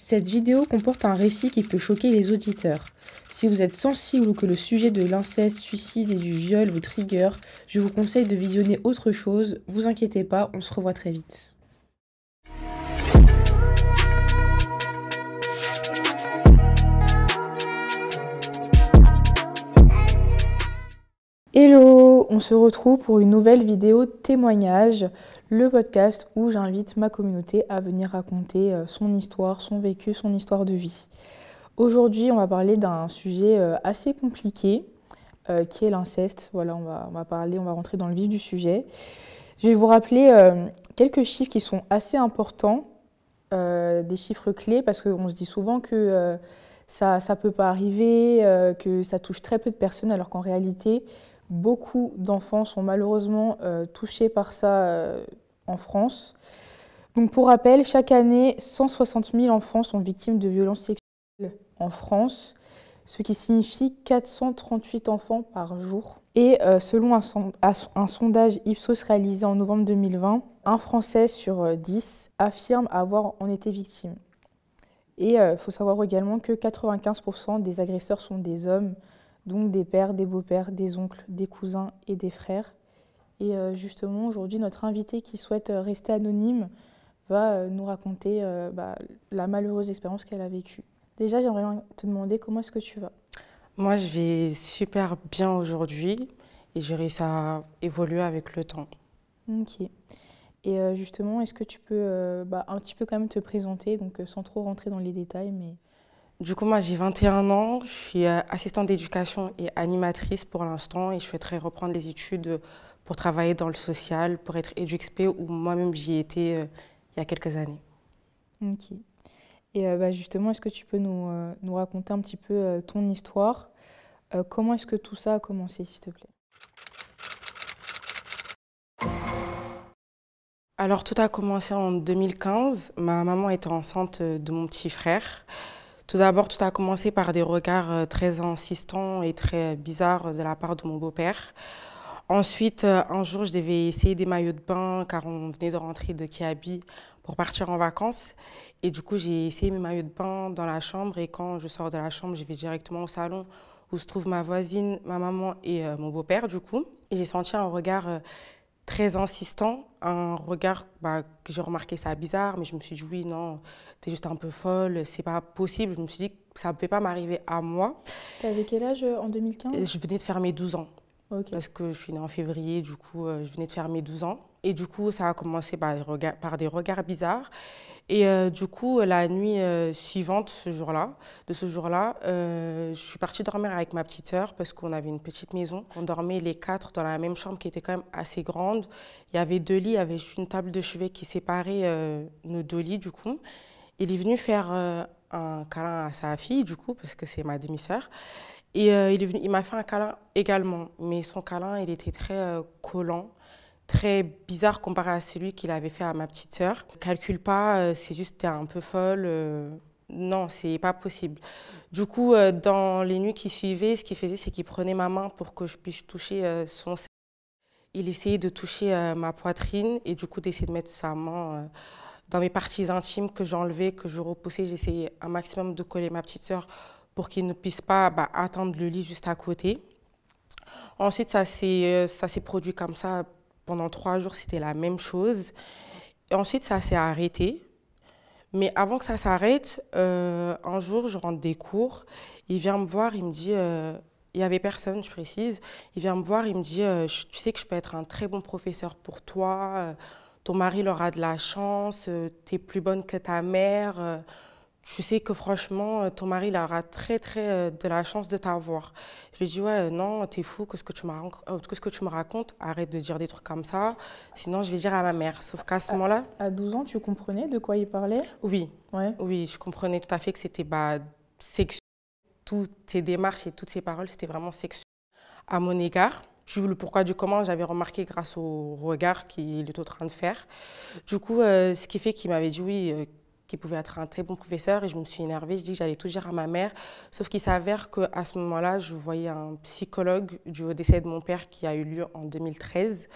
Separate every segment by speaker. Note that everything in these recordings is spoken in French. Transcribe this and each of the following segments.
Speaker 1: Cette vidéo comporte un récit qui peut choquer les auditeurs. Si vous êtes sensible ou que le sujet de l'inceste, suicide et du viol vous trigger, je vous conseille de visionner autre chose. Vous inquiétez pas, on se revoit très vite. Hello, on se retrouve pour une nouvelle vidéo témoignage, le podcast où j'invite ma communauté à venir raconter euh, son histoire, son vécu, son histoire de vie. Aujourd'hui, on va parler d'un sujet euh, assez compliqué euh, qui est l'inceste. Voilà, on va, parler, on va rentrer dans le vif du sujet. Je vais vous rappeler quelques chiffres qui sont assez importants, des chiffres clés, parce qu'on se dit souvent que ça ne peut pas arriver, que ça touche très peu de personnes, alors qu'en réalité, Beaucoup d'enfants sont malheureusement euh, touchés par ça euh, en France. Donc pour rappel, chaque année, 160 000 enfants sont victimes de violences sexuelles en France, ce qui signifie 438 enfants par jour. Et euh, selon un, sondage Ipsos réalisé en novembre 2020, un Français sur 10 affirme avoir en été victime. Et il faut savoir également que 95% des agresseurs sont des hommes, donc des pères, des beaux-pères, des oncles, des cousins et des frères. Et euh, justement, aujourd'hui, notre invité qui souhaite euh, rester anonyme va euh, nous raconter bah, la malheureuse expérience qu'elle a vécue. Déjà, j'aimerais te demander comment est-ce que tu vas?
Speaker 2: Moi, je vais super bien aujourd'hui et j'ai réussi à évoluer avec le temps.
Speaker 1: Ok. Et justement, est-ce que tu peux bah, un petit peu quand même te présenter, donc sans trop rentrer dans les détails, mais
Speaker 2: du coup, moi, j'ai 21 ans, je suis euh, assistante d'éducation et animatrice pour l'instant et je souhaiterais reprendre les études pour travailler dans le social, pour être EduXP où moi-même j'y étais euh, il y a quelques années.
Speaker 1: Ok. Et euh, bah, justement, est-ce que tu peux nous, nous, raconter un petit peu ton histoire? Comment est-ce que tout ça a commencé, s'il te plaît?
Speaker 2: Alors, tout a commencé en 2015. Ma maman était enceinte de mon petit frère. Tout d'abord, tout a commencé par des regards euh, très insistants et très bizarres de la part de mon beau-père. Ensuite, euh, un jour, je devais essayer des maillots de bain car on venait de rentrer de Kiabi pour partir en vacances. Et du coup, j'ai essayé mes maillots de bain dans la chambre. Et quand je sors de la chambre, je vais directement au salon où se trouve ma voisine, ma maman et euh, mon beau-père, du coup. Et j'ai senti un regard très insistant, un regard bah, que j'ai remarqué ça bizarre, mais je me suis dit oui, non, t'es juste un peu folle, c'est pas possible. Je me suis dit que ça ne pouvait pas m'arriver à moi.
Speaker 1: T'avais quel âge euh, en 2015
Speaker 2: Je venais de faire mes 12 ans. Parce que je suis née en février, du coup, euh, je venais de faire mes 12 ans. Et du coup, ça a commencé par des regards, par des regards bizarres. Et euh, du coup, la nuit euh, suivante, ce jour-là, de ce jour-là, euh, je suis partie dormir avec ma petite sœur parce qu'on avait une petite maison. On dormait les quatre dans la même chambre qui était quand même assez grande. Il y avait deux lits, il y avait juste une table de chevet qui séparait nos deux lits, du coup. Il est venu faire un câlin à sa fille, du coup, parce que c'est ma demi-sœur. Et il, il m'a fait un câlin également, mais son câlin, il était très collant très bizarre comparé à celui qu'il avait fait à ma petite sœur. Calcule pas, euh, c'est juste t'es un peu folle. Euh, non, c'est pas possible. Du coup, euh, dans les nuits qui suivaient, ce qu'il faisait, c'est qu'il prenait ma main pour que je puisse toucher son sein. Il essayait de toucher ma poitrine et du coup d'essayer de mettre sa main dans mes parties intimes que j'enlevais, que je repoussais. J'essayais un maximum de coller ma petite sœur pour qu'il ne puisse pas bah, atteindre le lit juste à côté. Ensuite, ça s'est produit comme ça pendant trois jours, c'était la même chose. Et ensuite, ça s'est arrêté. Mais avant que ça s'arrête, euh, un jour, je rentre des cours. Il vient me voir, il me dit, euh, il y avait personne, je précise. Il vient me voir, il me dit, euh, tu sais que je peux être un très bon professeur pour toi. ton mari aura de la chance. tu es plus bonne que ta mère je sais que franchement, euh, ton mari, il aura très, très euh, de la chance de t'avoir. Je lui ai dit, ouais, euh, non, t'es fou, qu'est-ce que, tu qu'est-ce que tu me racontes? Arrête de dire des trucs comme ça, sinon je vais dire à ma mère. Sauf qu'à ce moment-là...
Speaker 1: À 12 ans, tu comprenais de quoi il parlait?
Speaker 2: Oui, ouais. oui, je comprenais tout à fait que c'était bah, sexuel. Toutes ces démarches et toutes ces paroles, c'était vraiment sexuel à mon égard. Je le pourquoi du comment, j'avais remarqué grâce au regard qu'il est en train de faire. Du coup, ce qui fait qu'il m'avait dit oui, qui pouvait être un très bon professeur et je me suis énervée. Je dis que j'allais tout dire à ma mère. Sauf qu'il s'avère qu'à ce moment-là, je voyais un psychologue du décès de mon père qui a eu lieu en 2013.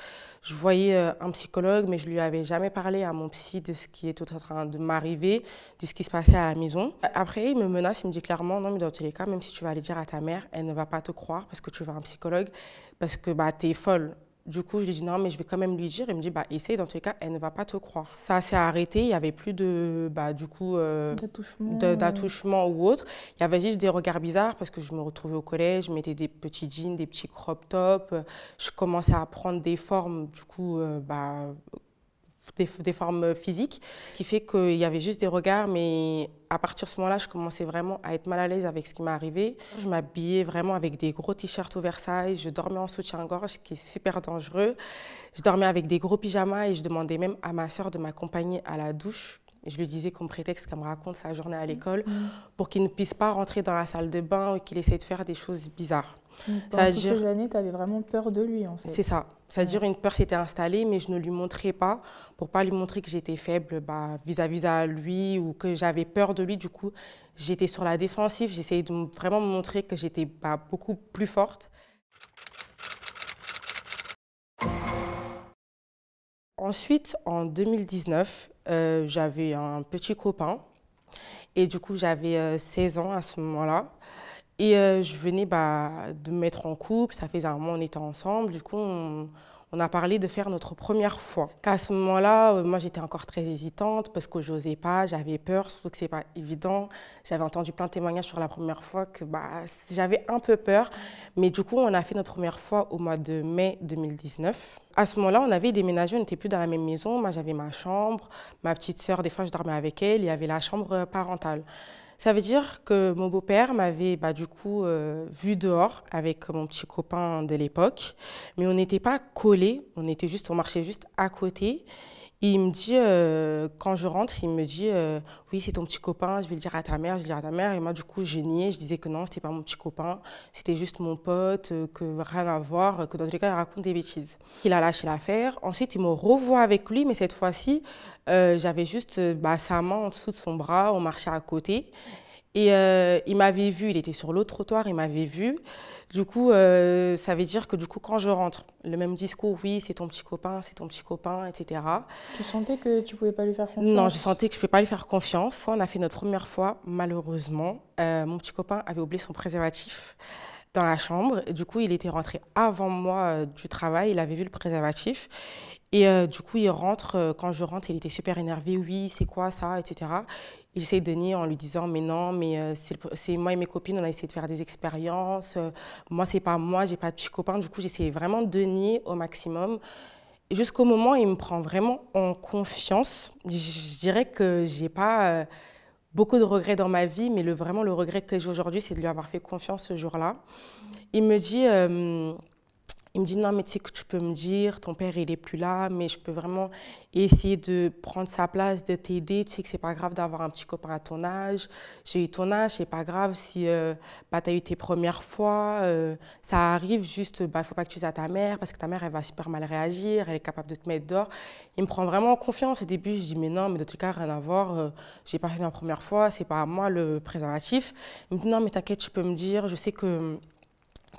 Speaker 2: Je voyais euh, un psychologue, mais je lui avais jamais parlé à mon psy de ce qui était en train de m'arriver, de ce qui se passait à la maison. Après, il me menace, il me dit clairement, non, mais dans tous les cas, même si tu vas aller dire à ta mère, elle ne va pas te croire parce que tu vas un psychologue, parce que bah, tu es folle. Du coup, je lui dis non, mais je vais quand même lui dire. Il me dit, bah, essaye, dans tous les cas, elle ne va pas te croire. Ça s'est arrêté, il n'y avait plus de, bah, du coup, euh, d'attouchement ou autre. Il y avait juste des regards bizarres parce que je me retrouvais au collège, je mettais des petits jeans, des petits crop tops. Je commençais à prendre des formes, du coup, euh, bah, des, formes physiques, ce qui fait qu'il y avait juste des regards, mais à partir de ce moment-là, je commençais vraiment à être mal à l'aise avec ce qui m'est arrivé. Je m'habillais vraiment avec des gros t-shirts au Versailles, je dormais en soutien-gorge, ce qui est super dangereux. Je dormais avec des gros pyjamas et je demandais même à ma soeur de m'accompagner à la douche. Je lui disais qu'on prétexte qu'elle me raconte sa journée à l'école mmh. pour qu'il ne puisse pas rentrer dans la salle de bain ou qu'il essaie de faire des choses bizarres.
Speaker 1: Pendant toutes ces années, tu avais vraiment peur de lui, en fait.
Speaker 2: C'est ça. C'est-à-dire une peur s'était installée, mais je ne lui montrais pas pour pas lui montrer que j'étais faible bah, vis-à-vis à lui ou que j'avais peur de lui. Du coup, j'étais sur la défensive. J'essayais de vraiment me montrer que j'étais bah, beaucoup plus forte. Ensuite, en 2019, euh, j'avais un petit copain et du coup, j'avais 16 euh, ans à ce moment-là. Et euh, je venais bah, de me mettre en couple, ça faisait un moment on était ensemble, du coup on, a parlé de faire notre première fois. À ce moment-là, euh, moi j'étais encore très hésitante parce que j'osais pas, j'avais peur, surtout que c'est pas évident. J'avais entendu plein de témoignages sur la première fois que bah, j'avais un peu peur. Mais du coup, on a fait notre première fois au mois de mai 2019. À ce moment-là, on avait déménagé, on n'était plus dans la même maison. Moi j'avais ma chambre, ma petite sœur, des fois je dormais avec elle, il y avait la chambre parentale. Ça veut dire que mon beau-père m'avait bah, du coup euh, vu dehors avec mon petit copain de l'époque, mais on n'était pas collés, on était juste, on marchait juste à côté il me dit, euh, quand je rentre, il me dit euh, Oui, c'est ton petit copain, je vais le dire à ta mère, je vais le dire à ta mère. Et moi, du coup, j'ai nié, je disais que non, c'était pas mon petit copain, c'était juste mon pote, euh, que rien à voir, que dans tous les cas, il raconte des bêtises. Il a lâché l'affaire. Ensuite, il me revoit avec lui, mais cette fois-ci, j'avais juste bah, sa main en dessous de son bras, on marchait à côté. Et il m'avait vu, il était sur l'autre trottoir, il m'avait vu. Du coup, euh, ça veut dire que du coup, quand je rentre, le même discours, oui, c'est ton petit copain, c'est ton petit copain, etc.
Speaker 1: Tu sentais que tu pouvais pas lui faire confiance?
Speaker 2: Non, je sentais que je ne pouvais pas lui faire confiance. Quand on a fait notre première fois, malheureusement, euh, mon petit copain avait oublié son préservatif dans la chambre. du coup, il était rentré avant moi euh, du travail, il avait vu le préservatif. Et du coup, il rentre, quand je rentre, il était super énervé, oui, c'est quoi ça, etc. J'essaie de nier en lui disant mais non, mais euh, c'est moi et mes copines, on a essayé de faire des expériences. Euh, moi, c'est pas moi, j'ai pas de petits copains. Du coup, j'essaie vraiment de nier au maximum. Jusqu'au moment où il me prend vraiment en confiance. Je, dirais que j'ai pas euh, beaucoup de regrets dans ma vie, mais vraiment le regret que j'ai aujourd'hui, c'est de lui avoir fait confiance ce jour-là. Il me dit il me dit non, mais tu sais que tu peux me dire, ton père il est plus là, mais je peux vraiment essayer de prendre sa place, de t'aider. Tu sais que c'est pas grave d'avoir un petit copain à ton âge. J'ai eu ton âge, c'est pas grave si euh, bah, tu as eu tes premières fois. Euh, ça arrive juste, il bah, faut pas que tu dises à ta mère parce que ta mère elle va super mal réagir, elle est capable de te mettre dehors. Il me prend vraiment confiance. Au début, je dis mais non, mais de tout cas, rien à voir. Euh, j'ai pas fait ma première fois, c'est pas à moi le préservatif. Il me dit non, mais t'inquiète, tu peux me dire. Je sais que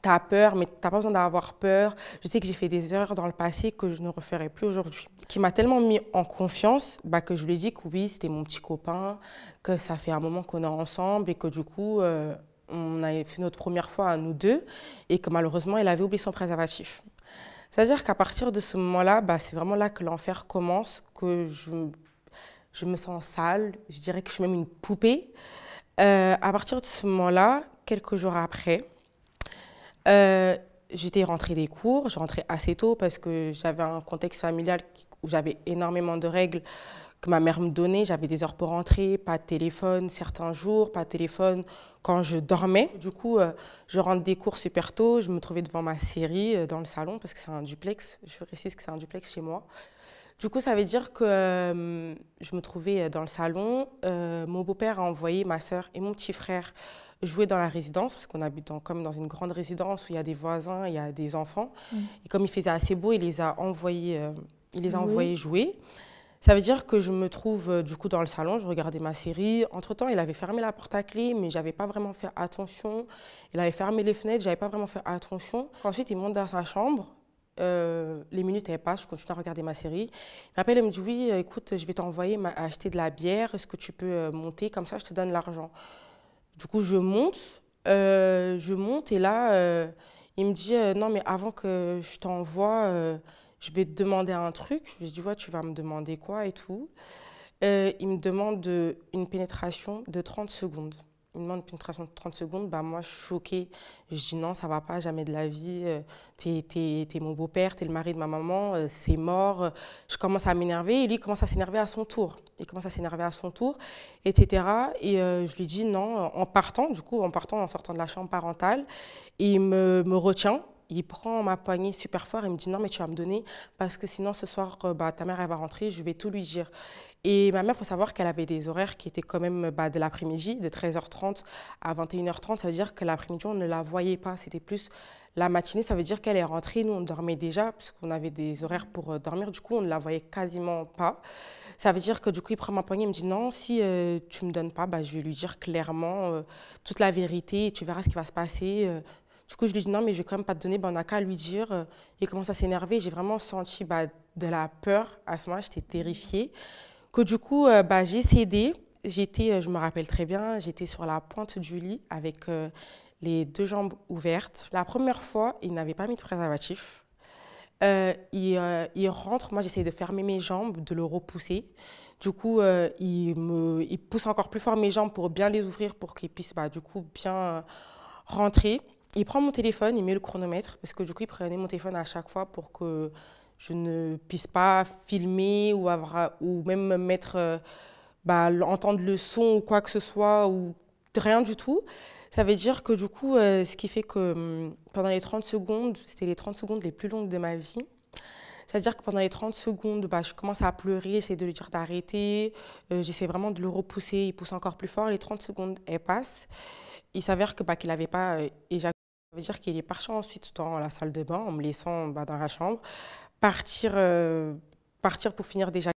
Speaker 2: tu as peur, mais tu n'as pas besoin d'avoir peur. Je sais que j'ai fait des erreurs dans le passé que je ne referai plus aujourd'hui. Qui m'a tellement mis en confiance bah, que je lui ai dit que oui, c'était mon petit copain, que ça fait un moment qu'on est ensemble et que du coup, euh, on a fait notre première fois à nous deux et que malheureusement, il avait oublié son préservatif. C'est-à-dire qu'à partir de ce moment-là, bah, c'est vraiment là que l'enfer commence, que je, je me sens sale, je dirais que je suis même une poupée. Euh, à partir de ce moment-là, quelques jours après, euh, j'étais rentrée des cours, je rentrais assez tôt parce que j'avais un contexte familial où j'avais énormément de règles que ma mère me donnait. J'avais des heures pour rentrer, pas de téléphone certains jours, pas de téléphone quand je dormais. Du coup, euh, je rentre des cours super tôt, je me trouvais devant ma série euh, dans le salon parce que c'est un duplex. Je précise que c'est un duplex chez moi. Du coup, ça veut dire que je me trouvais dans le salon. mon beau-père a envoyé ma soeur et mon petit frère jouer dans la résidence, parce qu'on habite comme dans une grande résidence où il y a des voisins, il y a des enfants. Mm. Et comme il faisait assez beau, il les a envoyés, euh, il les a envoyés jouer. Ça veut dire que je me trouve euh, du coup dans le salon, je regardais ma série. Entre-temps, il avait fermé la porte à clé, mais j'avais pas vraiment fait attention. Il avait fermé les fenêtres, j'avais pas vraiment fait attention. Ensuite, il monte dans sa chambre. Euh, les minutes elles passent, je continue à regarder ma série. Il m'appelle et me dit oui, écoute, je vais t'envoyer acheter de la bière. Est-ce que tu peux monter? Comme ça, je te donne l'argent. Du coup, je monte, je monte et là, il me dit non mais avant que je t'envoie je vais te demander un truc. Je lui dis, ouais, tu vas me demander quoi et tout. Euh, il me demande une pénétration de 30 secondes. Il me demande une pénétration de 30 secondes. Bah, moi, choquée. Je dis, non, ça va pas, jamais de la vie. Euh, t'es es, mon beau-père, t'es le mari de ma maman, euh, c'est mort. Je commence à m'énerver et lui commence à s'énerver à son tour. Il commence à s'énerver à son tour, etc. Et je lui dis non, en partant, du coup, en partant, en sortant de la chambre parentale, il me, me retient il prend ma poignée super fort et me dit non mais tu vas me donner parce que sinon ce soir euh, bah, ta mère elle va rentrer, je vais tout lui dire. Et ma mère, il faut savoir qu'elle avait des horaires qui étaient quand même bah, de l'après-midi, de 13h30 à 21h30. Ça veut dire que l'après-midi, on ne la voyait pas. C'était plus la matinée. Ça veut dire qu'elle est rentrée. Nous, on dormait déjà, puisqu'on avait des horaires pour euh, dormir. Du coup, on ne la voyait quasiment pas. Ça veut dire que du coup, il prend ma poignée et me dit non, si euh, tu ne me donnes pas, bah, je vais lui dire clairement toute la vérité tu verras ce qui va se passer. Du coup, je lui dis non, mais je vais quand même pas te donner. Ben, on n'a qu'à lui dire. Euh, il commence à s'énerver. J'ai vraiment senti bah, de la peur. À ce moment-là, j'étais terrifiée. Que du coup, euh, bah, j'ai cédé. J'étais, euh, je me rappelle très bien, j'étais sur la pointe du lit avec les deux jambes ouvertes. La première fois, il n'avait pas mis de préservatif. il, rentre, moi j'essaie de fermer mes jambes, de le repousser. Du coup, il, me, il pousse encore plus fort mes jambes pour bien les ouvrir, pour qu'il puisse bah, du coup bien rentrer il prend mon téléphone, il met le chronomètre, parce que du coup, il prenait mon téléphone à chaque fois pour que je ne puisse pas filmer ou, avoir, ou même mettre, euh, bah, entendre le son ou quoi que ce soit, ou rien du tout. Ça veut dire que du coup, euh, ce qui fait que hum, pendant les 30 secondes, c'était les 30 secondes les plus longues de ma vie. C'est-à-dire que pendant les 30 secondes, bah, je commence à pleurer, j'essaie de lui dire d'arrêter, euh, j'essaie vraiment de le repousser, il pousse encore plus fort. Les 30 secondes, elles passent. Il s'avère que bah, qu'il n'avait pas éjaculé ça veut dire qu'il est parti ensuite dans la salle de bain en me laissant bah, dans la chambre, partir, euh, partir pour finir déjà.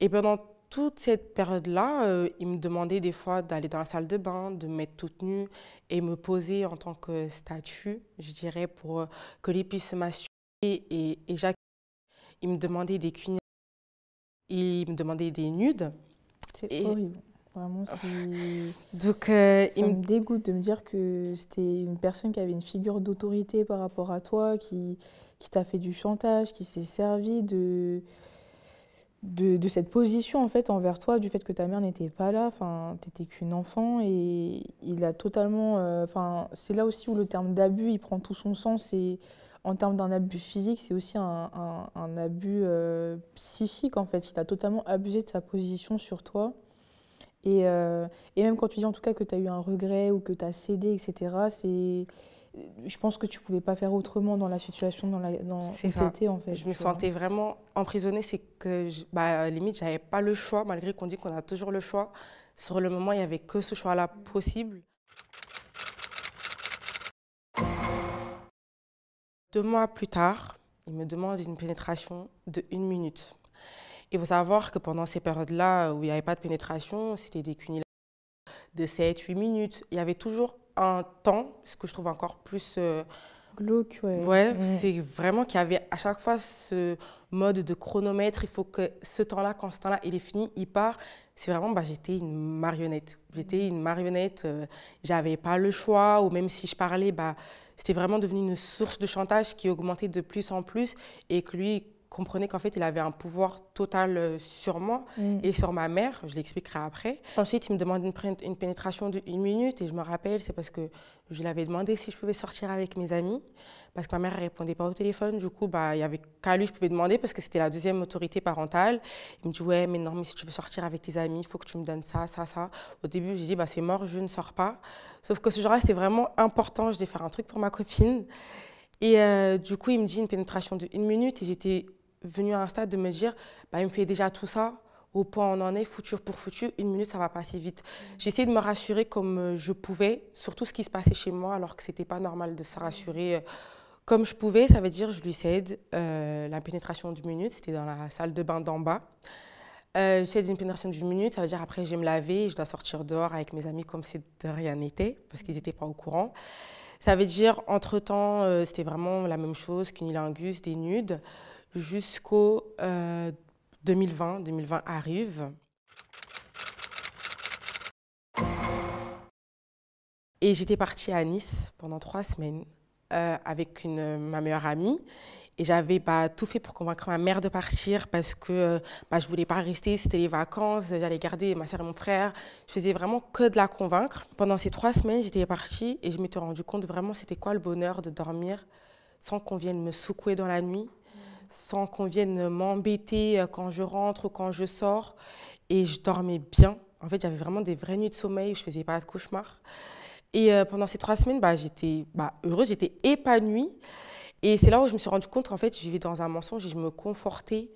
Speaker 2: Et pendant toute cette période-là, euh, il me demandait des fois d'aller dans la salle de bain, de me mettre toute nue et me poser en tant que statue, je dirais, pour euh, que les puissent m'assurer et éjaculer. Il me demandait des cunis, il me demandait des nudes.
Speaker 1: C'est horrible. Vraiment, Donc, euh, ça me dégoûte de me dire que c'était une personne qui avait une figure d'autorité par rapport à toi, qui, qui t'a fait du chantage, qui s'est servi de, de, cette position en fait envers toi, du fait que ta mère n'était pas là, enfin, t'étais qu'une enfant et il a totalement, euh, c'est là aussi où le terme d'abus il prend tout son sens et en termes d'un abus physique, c'est aussi un, un, abus euh, psychique en fait. Il a totalement abusé de sa position sur toi. Et, euh, et, même quand tu dis en tout cas que tu as eu un regret ou que tu as cédé, etc., c'est je pense que tu pouvais pas faire autrement dans la situation dans, la, dans où
Speaker 2: étais, en fait. Je me sentais vraiment emprisonnée, c'est que bah, limite j'avais pas le choix malgré qu'on dit qu'on a toujours le choix. Sur le moment, il y avait que ce choix-là possible. Deux mois plus tard, il me demande une pénétration de une minute. Il faut savoir que pendant ces périodes-là où il n'y avait pas de pénétration, c'était des cunilations de 7-8 minutes. Il y avait toujours un temps, ce que je trouve encore plus... Euh,
Speaker 1: Glauque, ouais.
Speaker 2: Ouais, c'est vraiment qu'il y avait à chaque fois ce mode de chronomètre. Il faut que ce temps-là, quand ce temps-là, il est fini, il part. C'est vraiment, bah, j'étais une marionnette. J'étais une marionnette, euh, j'avais pas le choix, ou même si je parlais, bah, c'était vraiment devenu une source de chantage qui augmentait de plus en plus et que lui, comprenait qu'en fait, il avait un pouvoir total euh, sur moi mm. et sur ma mère. Je l'expliquerai après. Ensuite, il me demande une, une pénétration d'une minute et je me rappelle, c'est parce que je lui avais demandé si je pouvais sortir avec mes amis parce que ma mère ne répondait pas au téléphone. Du coup, bah, il y avait qu'à lui, je pouvais demander parce que c'était la deuxième autorité parentale. Il me dit Ouais, mais non, mais si tu veux sortir avec tes amis, il faut que tu me donnes ça, ça, ça. Au début, j'ai dit bah, C'est mort, je ne sors pas. Sauf que ce jour-là, c'était vraiment important. Je devais faire un truc pour ma copine. Et euh, du coup, il me dit une pénétration d'une minute et j'étais venu à un stade de me dire, bah, il me fait déjà tout ça, au point où on en est, futur pour futur, une minute, ça va passer vite. Essayé de me rassurer comme euh, je pouvais, sur tout ce qui se passait chez moi, alors que ce n'était pas normal de se rassurer euh, Comme je pouvais, ça veut dire je lui cède euh, la pénétration d'une minute, c'était dans la salle de bain d'en bas. Euh, je cède une pénétration d'une minute, ça veut dire après je vais me laver, je dois sortir dehors avec mes amis comme si de rien n'était, parce qu'ils n'étaient pas au courant. Ça veut dire, entre-temps, euh, c'était vraiment la même chose, cunilingus, des nudes, jusqu'au 2020. 2020 arrive. Et j'étais partie à Nice pendant trois semaines euh, avec ma meilleure amie. Et j'avais pas tout fait pour convaincre ma mère de partir parce que euh, bah, je voulais pas rester, c'était les vacances, j'allais garder ma soeur et mon frère. Je faisais vraiment que de la convaincre. Pendant ces trois semaines, j'étais partie et je m'étais rendu compte vraiment c'était quoi le bonheur de dormir sans qu'on vienne me secouer dans la nuit, sans qu'on vienne m'embêter euh, quand je rentre ou quand je sors. Et je dormais bien. En fait, j'avais vraiment des vraies nuits de sommeil où je faisais pas de cauchemars. Et euh, pendant ces trois semaines, bah, j'étais bah, heureuse, j'étais épanouie. Et c'est là où je me suis rendu compte qu'en fait, je vivais dans un mensonge et je me confortais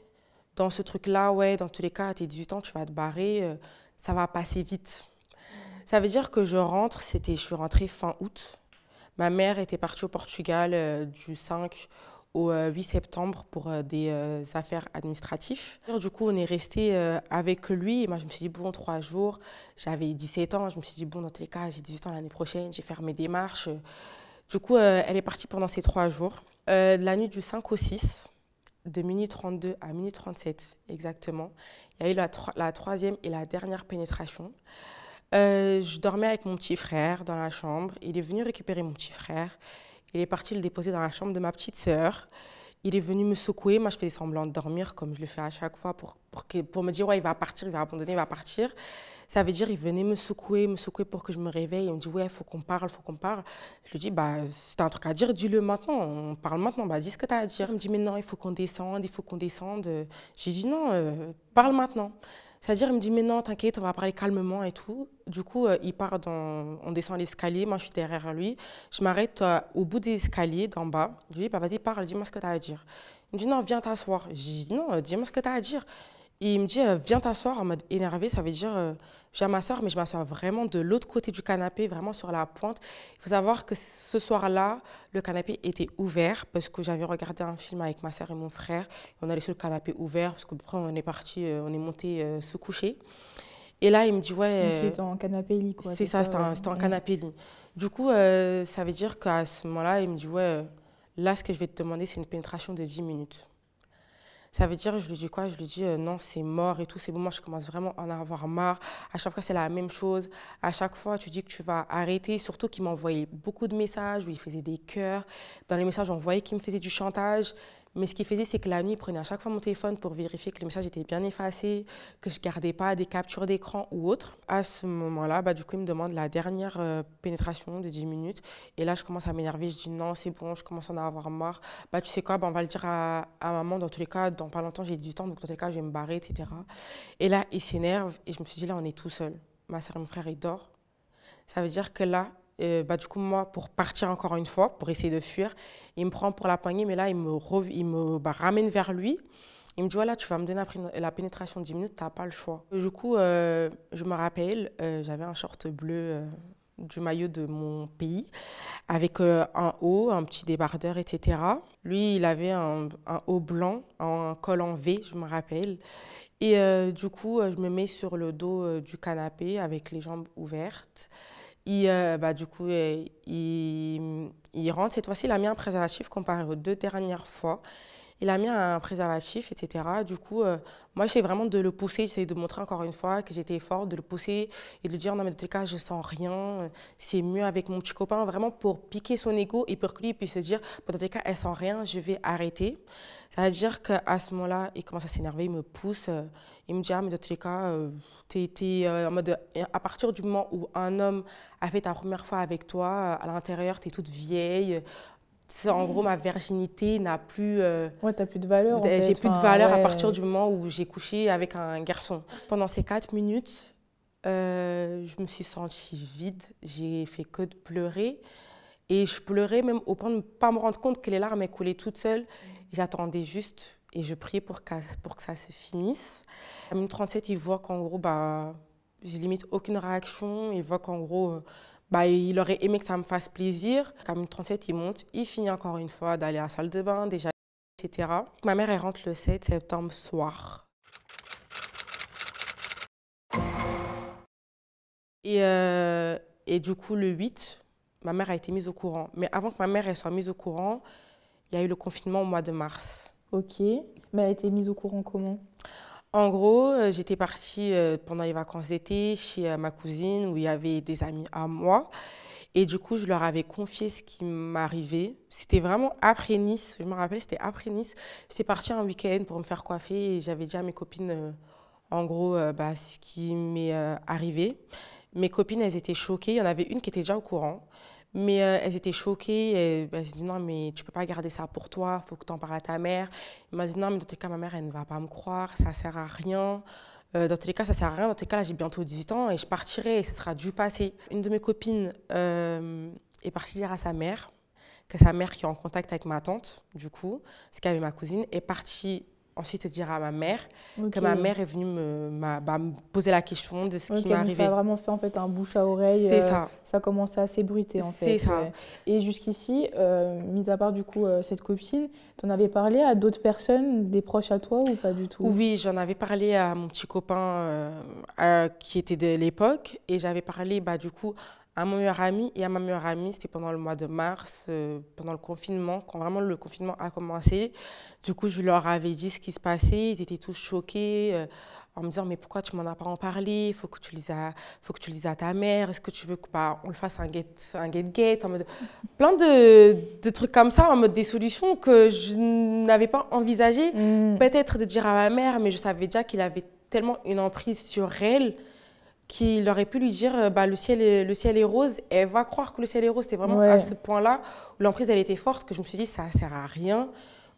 Speaker 2: dans ce truc-là. Ouais, dans tous les cas, à tes 18 ans, tu vas te barrer, euh, ça va passer vite. Ça veut dire que je rentre, c'était, je suis rentrée fin août. Ma mère était partie au Portugal du 5 au 8 euh, septembre pour euh, des euh, affaires administratives. Du coup, on est resté avec lui. Moi, je me suis dit, bon, trois jours. J'avais 17 ans. Je me suis dit, bon, dans tous les cas, j'ai 18 ans l'année prochaine. J'ai fait mes démarches. Du coup, elle est partie pendant ces trois jours. la nuit du 5 au 6, de minuit 32 à minuit 37 exactement, il y a eu la troisième et la dernière pénétration. je dormais avec mon petit frère dans la chambre. Il est venu récupérer mon petit frère. Il est parti le déposer dans la chambre de ma petite sœur. Il est venu me secouer. Moi, je faisais semblant de dormir, comme je le fais à chaque fois, pour, pour, pour me dire, ouais, il va partir, il va abandonner, il va partir. Ça veut dire, il venait me secouer, me secouer pour que je me réveille. Il me dit, ouais, il faut qu'on parle, il faut qu'on parle. Je lui dis, bah, c'est un truc à dire, dis-le maintenant. On parle maintenant, bah, dis ce que tu as à dire. Il me dit, mais non, il faut qu'on descende, il faut qu'on descende. J'ai dit, non, euh, parle maintenant. C'est-à-dire, il me dit, mais non, t'inquiète, on va parler calmement et tout. Du coup, euh, il part, on descend l'escalier, moi je suis derrière lui. Je m'arrête euh, au bout des escaliers d'en bas. Je lui dis, bah, vas-y, parle, dis-moi ce que tu as à dire. Il me dit, non, viens t'asseoir. Je dis, non, euh, dis-moi ce que tu as à dire. Et il me dit, viens t'asseoir en mode énervé. Ça veut dire, j'ai ma soeur, mais je m'assois vraiment de l'autre côté du canapé, vraiment sur la pointe. Il faut savoir que ce soir-là, le canapé était ouvert parce que j'avais regardé un film avec ma soeur et mon frère. On a laissé le canapé ouvert parce qu'après, on est parti, on est monté se coucher. Et là, il me dit, ouais.
Speaker 1: C'était en canapé lit,
Speaker 2: quoi. C'est ça, c'était en, canapé lit. Du coup, euh, ça veut dire qu'à ce moment-là, il me dit, ouais, là, ce que je vais te demander, c'est une pénétration de 10 minutes. Ça veut dire, je lui dis quoi? Je lui dis, euh, non, c'est mort et tout, c'est bon, moi, je commence vraiment à en avoir marre. À chaque fois, c'est la même chose. À chaque fois, tu dis que tu vas arrêter. Surtout qu'il m'envoyait beaucoup de messages où il faisait des cœurs. Dans les messages, on voyait qu'il me faisait du chantage. Mais ce qu'il faisait, c'est que la nuit, il prenait à chaque fois mon téléphone pour vérifier que les messages étaient bien effacés, que je ne gardais pas des captures d'écran ou autre. À ce moment-là, bah, du coup, il me demande la dernière euh, pénétration de 10 minutes. Et là, je commence à m'énerver. Je dis non, c'est bon, je commence à en avoir marre. Bah, tu sais quoi, bah, on va le dire à, maman. Dans tous les cas, dans pas longtemps, j'ai 18 ans, donc dans tous les cas, je vais me barrer, etc. Et là, il s'énerve. Et je me suis dit, là, on est tout seul. Ma soeur et mon frère, ils dorment. Ça veut dire que là, bah, du coup, moi, pour partir encore une fois, pour essayer de fuir, il me prend pour la poignée, mais là, il me, il me bah, ramène vers lui. Il me dit, voilà, tu vas me donner la pénétration de 10 minutes, tu n'as pas le choix. Du coup, euh, je me rappelle, euh, j'avais un short bleu euh, du maillot de mon pays, avec un haut, un petit débardeur, etc. Lui, il avait un, un haut blanc, un col en V, je me rappelle. Et du coup, je me mets sur le dos du canapé avec les jambes ouvertes. Il, euh, bah, du coup, euh, il, il, rentre. Cette fois-ci, il a mis un préservatif comparé aux deux dernières fois. Il a mis un préservatif, etc. Du coup, euh, moi, j'essaie vraiment de le pousser. J'essaie de montrer encore une fois que j'étais forte, de le pousser et de lui dire non, mais de les cas, je sens rien. C'est mieux avec mon petit copain, vraiment pour piquer son ego et pour que lui puisse se dire dans les cas, elle sent rien, je vais arrêter. Ça veut dire qu'à ce moment-là, il commence à s'énerver, il me pousse. Il me dit, ah, mais dans tous les cas, euh, euh, en mode, à partir du moment où un homme a fait ta première fois avec toi, euh, à l'intérieur, tu es toute vieille. En gros, ma virginité n'a plus. Euh,
Speaker 1: ouais, t'as plus de valeur.
Speaker 2: J'ai plus de valeur à partir du moment où j'ai couché avec un garçon. Pendant ces quatre minutes, je me suis sentie vide. J'ai fait que de pleurer. Et je pleurais même au point de ne pas me rendre compte que les larmes coulaient toutes seules. J'attendais juste et je priais pour que, ça se finisse. À minute 37, il voit qu'en gros, bah, j'ai limite aucune réaction. Il voit qu'en gros, bah, il aurait aimé que ça me fasse plaisir. Comme 37, il monte, il finit encore une fois d'aller à la salle de bain, déjà, etc. Ma mère, elle rentre le 7 septembre soir. Et, euh, et du coup, le 8, ma mère a été mise au courant. Mais avant que ma mère elle soit mise au courant, il y a eu le confinement au mois de mars.
Speaker 1: Ok, mais elle a été mise au courant comment?
Speaker 2: En gros, euh, j'étais partie euh, pendant les vacances d'été chez euh, ma cousine où il y avait des amis à moi. Et du coup, je leur avais confié ce qui m'arrivait. C'était vraiment après Nice. Je me rappelle, c'était après Nice. J'étais partie un week-end pour me faire coiffer et j'avais dit à mes copines, en gros, bah, ce qui m'est arrivé. Mes copines, elles étaient choquées. Il y en avait une qui était déjà au courant. Mais euh, elles étaient choquées. Et, elles se dit non, mais tu peux pas garder ça pour toi, il faut que tu en parles à ta mère. Elle m'a dit non, mais dans tous les cas, ma mère, elle ne va pas me croire, ça sert à rien. Euh, dans tous les cas, ça sert à rien. Dans tous les cas, j'ai bientôt 18 ans et je partirai et ce sera du passé. Une de mes copines euh, est partie dire à sa mère, que sa mère qui est en contact avec ma tante, du coup, ce qu'avait ma cousine, est partie ensuite dire à ma mère que ma mère est venue me, bah, me poser la question de ce qui m'est arrivé.
Speaker 1: Ça a vraiment fait en fait un bouche à oreille.
Speaker 2: C'est euh, ça.
Speaker 1: Ça a commencé à s'ébruiter en
Speaker 2: fait. C'est ça.
Speaker 1: Et jusqu'ici, euh, mis à part du coup euh, cette copine, tu en avais parlé à d'autres personnes, des proches à toi ou pas du tout?
Speaker 2: Oui, j'en avais parlé à mon petit copain qui était de l'époque et j'avais parlé bah, du coup à mon meilleur ami et à ma meilleure amie, c'était pendant le mois de mars, euh, pendant le confinement, quand vraiment le confinement a commencé. Du coup, je leur avais dit ce qui se passait, ils étaient tous choqués euh, en me disant mais pourquoi tu m'en as pas en parlé, faut que tu lises à, faut que tu lises à ta mère, est-ce que tu veux qu'on bah, le fasse un get un get get en mode plein de, de, trucs comme ça en mode des solutions que je n'avais pas envisagé mm. peut-être de dire à ma mère mais je savais déjà qu'il avait tellement une emprise sur elle qu'il aurait pu lui dire euh, bah, le, ciel est, le ciel est rose. Et elle va croire que le ciel est rose. C'était vraiment à ce point-là où l'emprise, elle était forte, que je me suis dit, ça ne sert à rien.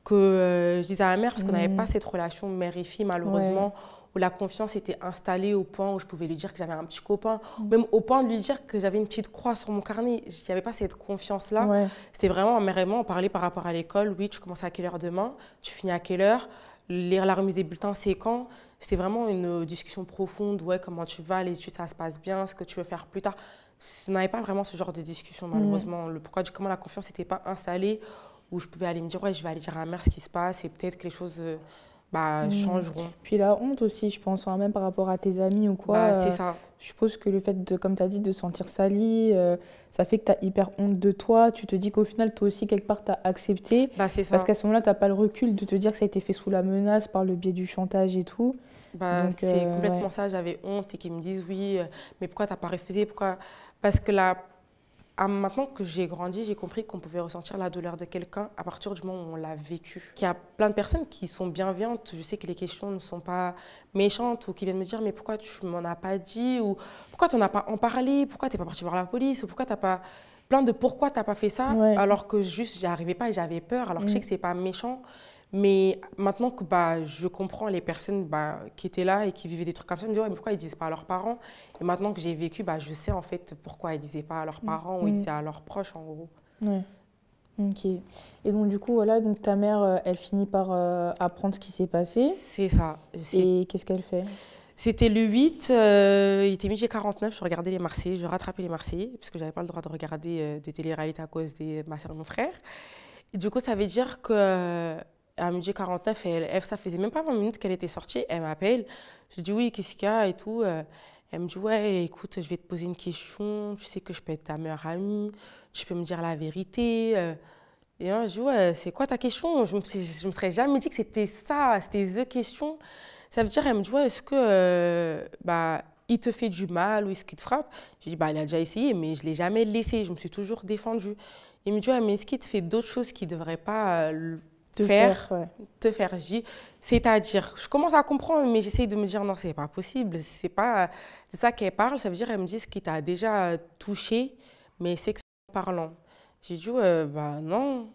Speaker 2: Que euh, je disais à ma mère, parce qu'on n'avait pas mm. cette relation mère et fille, malheureusement, où la confiance était installée au point où je pouvais lui dire que j'avais un petit copain, mm. même au point de lui dire que j'avais une petite croix sur mon carnet. Il n'y avait pas cette confiance-là. C'était vraiment, mère et moi, on parlait par rapport à l'école. Oui, tu commences à quelle heure demain? Tu finis à quelle heure? Lire la remise des bulletins, c'est quand? C'était vraiment une discussion profonde. Ouais, comment tu vas Les études, ça se passe bien Ce que tu veux faire plus tard On n'avait pas vraiment ce genre de discussion, malheureusement. Le pourquoi du comment la confiance n'était pas installée, où je pouvais aller me dire, ouais, je vais aller dire à ma mère ce qui se passe et peut-être que les choses euh, bah, mm. changeront.
Speaker 1: Puis la honte aussi, je pense, hein, même par rapport à tes amis ou quoi.
Speaker 2: Bah, c'est euh, ça.
Speaker 1: Je suppose que le fait, de, comme tu as dit, de sentir sali, euh, ça fait que tu as hyper honte de toi. Tu te dis qu'au final, toi aussi, quelque part, tu as accepté.
Speaker 2: Bah, c'est ça.
Speaker 1: Parce qu'à ce moment-là, tu n'as pas le recul de te dire que ça a été fait sous la menace par le biais du chantage et tout.
Speaker 2: Bah, c'est euh, complètement ça. J'avais honte et qu'ils me disent oui, mais pourquoi tu n'as pas refusé pourquoi... Parce que la maintenant que j'ai grandi, j'ai compris qu'on pouvait ressentir la douleur de quelqu'un à partir du moment où on l'a vécu. Il y a plein de personnes qui sont bienveillantes. Je sais que les questions ne sont pas méchantes ou qui viennent me dire mais pourquoi tu m'en as pas dit ou pourquoi tu n'en as pas en parlé, pourquoi tu n'es pas parti voir la police? Ou pourquoi tu n'as pas plein de pourquoi tu n'as pas fait ça alors que juste j'y arrivais pas et j'avais peur alors que je sais mm. que c'est pas méchant mais maintenant que bah, je comprends les personnes bah, qui étaient là et qui vivaient des trucs comme ça, je me dis mais pourquoi ils ne disent pas à leurs parents? Et maintenant que j'ai vécu, bah, je sais en fait pourquoi ils ne disaient pas à leurs parents ou ils mm. disaient à leurs proches en gros.
Speaker 1: Ouais. Ok. Et donc du coup, voilà, donc ta mère, euh, elle finit par euh, apprendre ce qui s'est passé.
Speaker 2: C'est ça.
Speaker 1: Et qu'est-ce qu'elle fait?
Speaker 2: C'était le 8, euh, il était midi 49, je regardais les Marseillais, je rattrapais les Marseillais, parce que je n'avais pas le droit de regarder des télé-réalités à cause de ma soeur et mon frère. Et du coup, ça veut dire que à midi 49, elle, ça faisait même pas 20 minutes qu'elle était sortie, elle m'appelle. Je dis oui, qu'est-ce qu'il y a et tout. Euh. Elle me dit ouais, écoute, je vais te poser une question. Tu sais que je peux être ta meilleure amie. Tu peux me dire la vérité. Euh. Et je dis ouais, c'est quoi ta question? Je je me serais jamais dit que c'était ça, c'était the question. Ça veut dire, elle me dit ouais, est-ce que euh, bah il te fait du mal ou est-ce qu'il te frappe? J'ai dit bah il a déjà essayé, mais je l'ai jamais laissé. Je me suis toujours défendue. Il me dit ouais, mais est-ce qu'il te fait d'autres choses qui ne devraient pas te faire, te faire C'est-à-dire, je commence à comprendre, mais j'essaye de me dire non, c'est pas possible. C'est pas de ça qu'elle parle. Ça veut dire, elle me dit ce qui t'a déjà touché, mais sexuellement parlant. J'ai dit, bah non.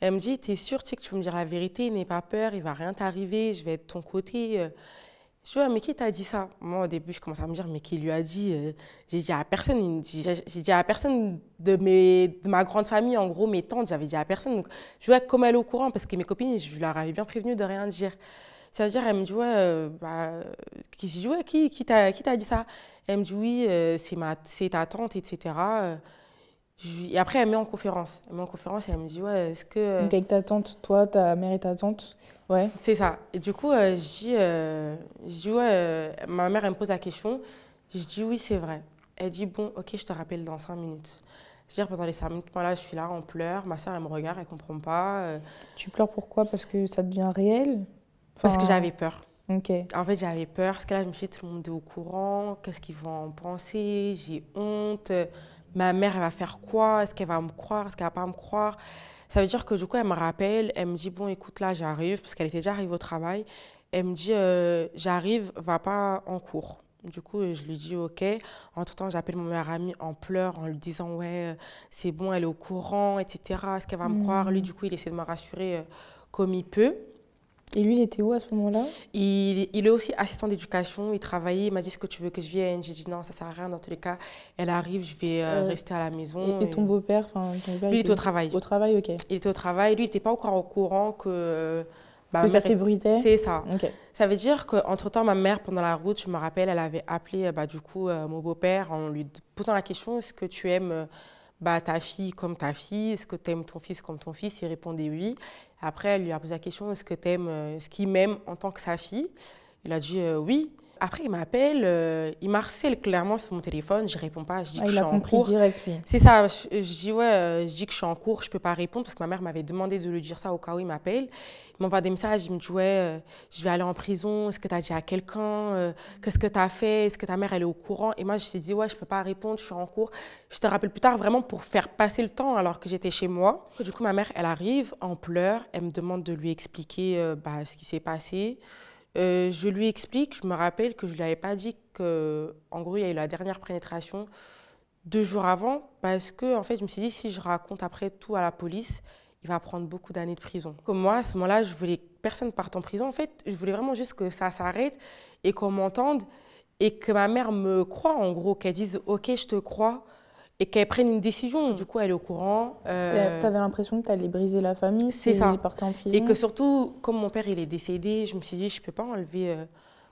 Speaker 2: Elle me dit, t'es sûre tu sais, que tu peux me dire la vérité, n'aie pas peur, il va rien t'arriver, je vais être de ton côté. Je dis, mais qui t'a dit ça? Moi, au début, je commence à me dire, mais qui lui a dit euh, J'ai dit à personne. J'ai dit à personne de, mes, de ma grande famille, en gros, mes tantes, j'avais dit à personne. Je vois comme elle est au courant, parce que mes copines, je leur avais bien prévenu de rien dire. Ça veut dire, elle me dit, ouais, bah, qui, ouais, qui, qui t'a dit ça? Elle me dit, oui, c'est ta tante, etc. Et après, elle met en conférence. Elle met en conférence et elle me dit, ouais, est-ce que...
Speaker 1: Donc avec ta tante, toi, ta mère et ta tante Ouais.
Speaker 2: C'est ça. Et du coup, je dis, je dis, ouais, ma mère, elle me pose la question. Je dis, oui, c'est vrai. Elle dit, bon, ok, je te rappelle dans cinq minutes. C'est-à-dire, pendant les cinq minutes, moi, là, je suis là, en pleurs. Ma soeur, elle me regarde, elle ne comprend pas. Euh.
Speaker 1: Tu pleures pourquoi? Parce que ça devient réel?
Speaker 2: Parce que j'avais peur.
Speaker 1: Ok.
Speaker 2: En fait, j'avais peur. Parce que là, je me suis dit, tout le monde est au courant. Qu'est-ce qu'ils vont en penser? J'ai honte. Ma mère, elle va faire quoi? Est-ce qu'elle va me croire? Est-ce qu'elle va pas me croire? Ça veut dire que du coup, elle me rappelle. Elle me dit, bon, écoute, là, j'arrive. Parce qu'elle était déjà arrivée au travail. Elle me dit, euh, j'arrive, va pas en cours. Du coup, je lui dis OK. Entre-temps, j'appelle mon meilleur ami en pleurs, en lui disant Ouais, c'est bon, elle est au courant, etc. Est-ce qu'elle va me croire? Lui, du coup, il essaie de me rassurer euh, comme il peut.
Speaker 1: Et lui, il était où à ce moment-là?
Speaker 2: Il, il, est aussi assistant d'éducation. Il travaillait. Il m'a dit Est-ce que tu veux que je vienne J'ai dit Non, ça sert à rien. Dans tous les cas, elle arrive, je vais euh, euh, rester à la maison.
Speaker 1: Et, ton beau-père
Speaker 2: Lui, il était au travail.
Speaker 1: Au travail, ok.
Speaker 2: Il était au travail. Lui, il n'était pas encore au courant que.
Speaker 1: Bah, que ça s'ébruitait
Speaker 2: C'est ça. Ça veut dire qu'entre-temps, ma mère, pendant la route, je me rappelle, elle avait appelé bah, du coup euh, mon beau-père en lui posant la question est-ce que tu aimes euh, bah, ta fille comme ta fille Est-ce que tu aimes ton fils comme ton fils? Il répondait oui. Après, elle lui a posé la question est-ce que tu aimes ce qu'il m'aime en tant que sa fille? Il a dit oui. Après, il m'appelle, euh, il m'harcèle clairement sur mon téléphone, je réponds pas, je dis
Speaker 1: ah,
Speaker 2: que je suis en cours.
Speaker 1: direct.
Speaker 2: C'est ça, je, dis ouais, euh, je dis que je suis en cours, je peux pas répondre parce que ma mère m'avait demandé de lui dire ça au cas où il m'appelle. Il m'envoie des messages, il me dit ouais, euh, je vais aller en prison, est-ce que tu as dit à quelqu'un, qu'est-ce que tu as fait, est-ce que ta mère elle est au courant? Et moi je lui dit ouais, je peux pas répondre, je suis en cours. Je te rappelle plus tard vraiment pour faire passer le temps alors que j'étais chez moi. Du coup, ma mère elle arrive en pleurs, elle me demande de lui expliquer bah, ce qui s'est passé. Euh, je lui explique, je me rappelle que je ne lui avais pas dit que, en gros, il y a eu la dernière pénétration deux jours avant, parce que, en fait, je me suis dit, si je raconte après tout à la police, il va prendre beaucoup d'années de prison. Comme moi, à ce moment-là, je voulais que personne parte en prison. En fait, je voulais vraiment juste que ça s'arrête et qu'on m'entende et que ma mère me croie, en gros, qu'elle dise, OK, je te crois et qu'elle prenne une décision. Du coup, elle est au courant.
Speaker 1: Euh... Tu avais l'impression que tu allais briser la famille
Speaker 2: C'est ça.
Speaker 1: en prison.
Speaker 2: Et que surtout, comme mon père il est décédé, je me suis dit, je ne peux pas enlever euh,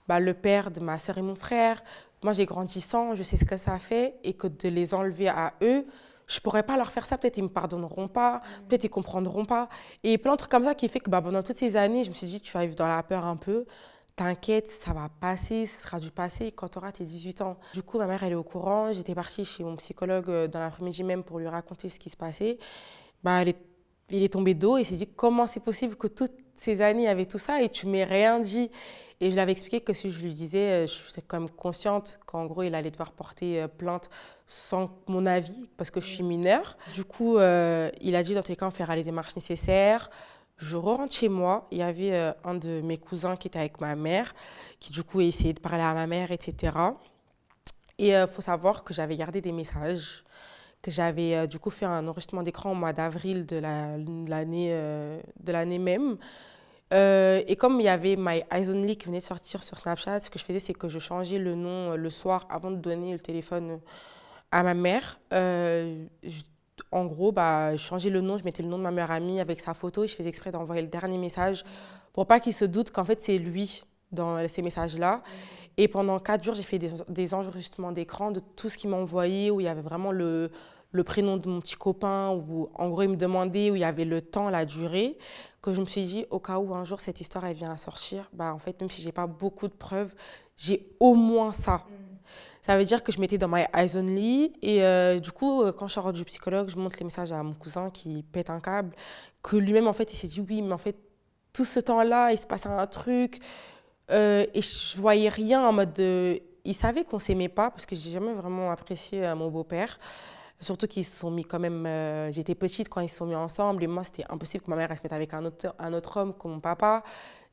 Speaker 2: bah, le père de ma soeur et mon frère. Moi, j'ai grandi sans, je sais ce que ça fait, et que de les enlever à eux, je ne pourrais pas leur faire ça. Peut-être ils ne me pardonneront pas, mm. peut-être ils ne comprendront pas. Et plein de trucs comme ça qui fait que bah, pendant toutes ces années, je me suis dit, tu vas vivre dans la peur un peu t'inquiète, ça va passer, ce sera du passé quand tu auras tes 18 ans. Du coup, ma mère, elle est au courant. J'étais partie chez mon psychologue euh, dans l'après-midi même pour lui raconter ce qui se passait. Bah, il est tombé d'eau et s'est dit comment c'est possible que toutes ces années, il avait tout ça et tu m'as rien dit? Et je l'avais expliqué que si je lui disais, euh, je suis quand même consciente qu'en gros, il allait devoir porter euh, plainte sans mon avis parce que je suis mineure. Du coup, il a dit dans tous les cas, faire les démarches nécessaires. Je rentre chez moi, il y avait euh, un de mes cousins qui était avec ma mère, qui du coup essayait de parler à ma mère, etc. Et il euh, faut savoir que j'avais gardé des messages, que j'avais euh, du coup fait un enregistrement d'écran au mois d'avril de l'année l'année même. et comme il y avait My Eyes Only qui venait de sortir sur Snapchat, ce que je faisais, c'est que je changeais le nom le soir avant de donner le téléphone à ma mère. En gros, bah, je changeais le nom, je mettais le nom de ma meilleure amie avec sa photo et je faisais exprès d'envoyer le dernier message pour pas qu'il se doute qu'en fait c'est lui dans ces messages-là. Et pendant quatre jours, j'ai fait des, enregistrements d'écran de tout ce qu'il m'a envoyé, où il y avait vraiment le, prénom de mon petit copain, où en gros il me demandait, où il y avait le temps, la durée, que je me suis dit, au cas où un jour cette histoire elle vient à sortir, bah, en fait, même si j'ai pas beaucoup de preuves, j'ai au moins ça. Ça veut dire que je mettais dans My Eyes Only. Et euh, du coup, euh, quand je sors du psychologue, je montre les messages à mon cousin qui pète un câble. Que lui-même, en fait, il s'est dit oui, mais en fait, tout ce temps-là, il se passait un truc. Euh, et je voyais rien en mode. De... Il savait qu'on s'aimait pas parce que j'ai jamais vraiment apprécié mon beau-père. Surtout qu'ils se sont mis quand même. J'étais petite quand ils se sont mis ensemble et moi, c'était impossible que ma mère elle se mette avec un autre, homme comme mon papa.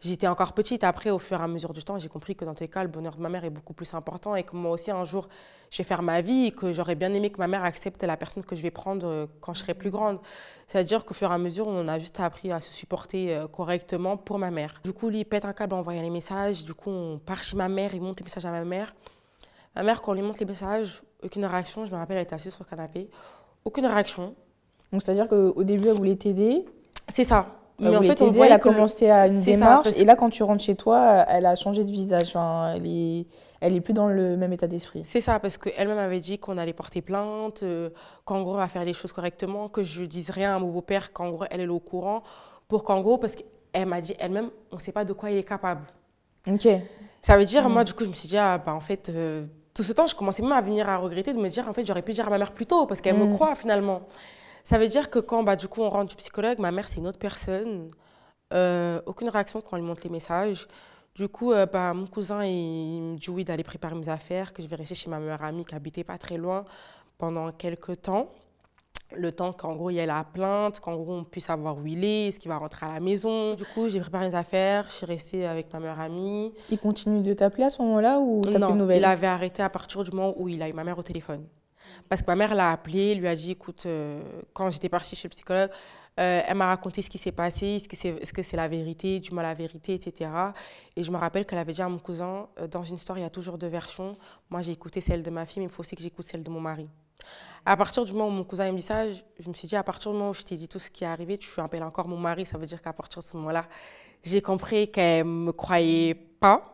Speaker 2: J'étais encore petite. Après, au fur et à mesure du temps, j'ai compris que dans tous les cas, le bonheur de ma mère est beaucoup plus important et que moi aussi, un jour, je vais faire ma vie et que j'aurais bien aimé que ma mère accepte la personne que je vais prendre euh, quand je serai plus grande. C'est-à-dire qu'au fur et à mesure, on a juste appris à se supporter euh, correctement pour ma mère. Du coup, lui, il pète un câble en envoyant les messages. Du coup, on part chez ma mère, il monte les messages à ma mère. Ma mère, quand on lui montre les messages, aucune réaction. Je me rappelle, elle était assise sur le canapé. Aucune réaction.
Speaker 1: Donc, c'est-à-dire qu'au début, elle voulait t'aider
Speaker 2: C'est ça.
Speaker 1: Mais en fait, on voit elle a commencé à une démarche. Et là, quand tu rentres chez toi, elle a changé de visage. Enfin, elle est, elle est plus dans le même état d'esprit.
Speaker 2: C'est ça, parce qu'elle-même avait dit qu'on allait porter plainte, euh, qu'en gros, on va faire les choses correctement, que je dise rien à mon beau-père, qu'en gros, elle est au courant, pour qu'en gros, parce qu'elle m'a dit elle-même, on ne sait pas de quoi il est capable.
Speaker 1: Ok.
Speaker 2: Ça veut dire, moi, mm. du coup, je me suis dit, ah, bah, en fait, euh, tout ce temps, je commençais même à venir à regretter de me dire, en fait, j'aurais pu dire à ma mère plus tôt, parce qu'elle me mm. croit finalement. Ça veut dire que quand, bah, du coup, on rentre du psychologue, ma mère, c'est une autre personne. Euh, aucune réaction quand on lui montre les messages. Du coup, euh, bah, mon cousin, il, me dit oui d'aller préparer mes affaires, que je vais rester chez ma meilleure amie qui habitait pas très loin pendant quelques temps. Le temps qu'en gros, il y ait la plainte, qu'en gros, on puisse savoir où il est, est-ce qu'il va rentrer à la maison. Du coup, j'ai préparé mes affaires, je suis restée avec ma meilleure amie.
Speaker 1: Il continue de t'appeler à ce moment-là ou t'as
Speaker 2: plus
Speaker 1: de nouvelles?
Speaker 2: il avait arrêté à partir du moment où il a eu ma mère au téléphone. Parce que ma mère l'a appelé, lui a dit, écoute, euh, quand j'étais partie chez le psychologue, euh, elle m'a raconté ce qui s'est passé, est-ce que c'est est -ce c'est la vérité, du mal la vérité, etc. Et je me rappelle qu'elle avait dit à mon cousin, euh, dans une histoire, il y a toujours deux versions. Moi, j'ai écouté celle de ma fille, mais il faut aussi que j'écoute celle de mon mari. À partir du moment où mon cousin me dit ça, je, me suis dit, à partir du moment où je t'ai dit tout ce qui est arrivé, tu appelles encore mon mari, ça veut dire qu'à partir de ce moment-là, j'ai compris qu'elle ne me croyait pas.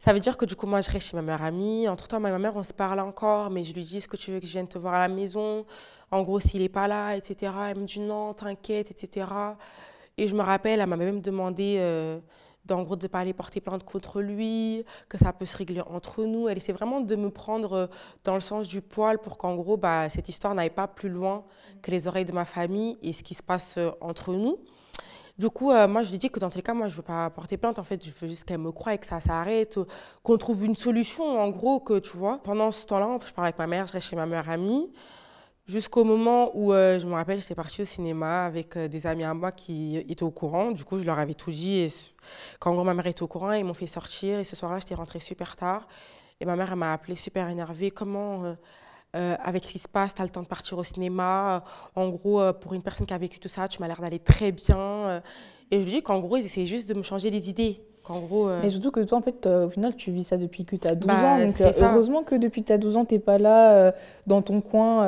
Speaker 2: Ça veut dire que du coup, moi, je reste chez ma meilleure amie. Entre-temps, ma mère, on se parle encore, mais je lui dis, est-ce que tu veux que je vienne te voir à la maison? En gros, s'il n'est pas là, etc. Elle me dit, non, t'inquiète, etc. Et je me rappelle, elle m'a même demandé, euh, gros, de pas aller porter plainte contre lui, que ça peut se régler entre nous. Elle essaie vraiment de me prendre euh, dans le sens du poil pour qu'en gros, bah, cette histoire n'aille pas plus loin que les oreilles de ma famille et ce qui se passe euh, entre nous. Du coup, euh, moi, je lui dis que dans tous les cas, moi, je ne veux pas porter plainte. En fait, je veux juste qu'elle me croie et que ça s'arrête, qu'on trouve une solution, en gros, que tu vois. Pendant ce temps-là, je parlais avec ma mère, je reste chez ma meilleure amie. Jusqu'au moment où, euh, je me rappelle, j'étais partie au cinéma avec euh, des amis à moi qui étaient au courant. Du coup, je leur avais tout dit. Et quand ma mère était au courant, ils m'ont fait sortir. Et ce soir-là, j'étais rentrée super tard. Et ma mère, elle m'a appelée super énervée. Comment euh, avec ce qui se passe, tu as le temps de partir au cinéma. En gros, euh, pour une personne qui a vécu tout ça, tu m'as l'air d'aller très bien. Euh. et je lui dis qu'en gros, ils essaient juste de me changer les idées. Qu'en gros,
Speaker 1: Mais surtout que toi, en fait, au final, tu vis ça depuis que tu as 12 bah, ans. Donc, heureusement que depuis que tu as 12 ans, tu n'es pas là dans ton coin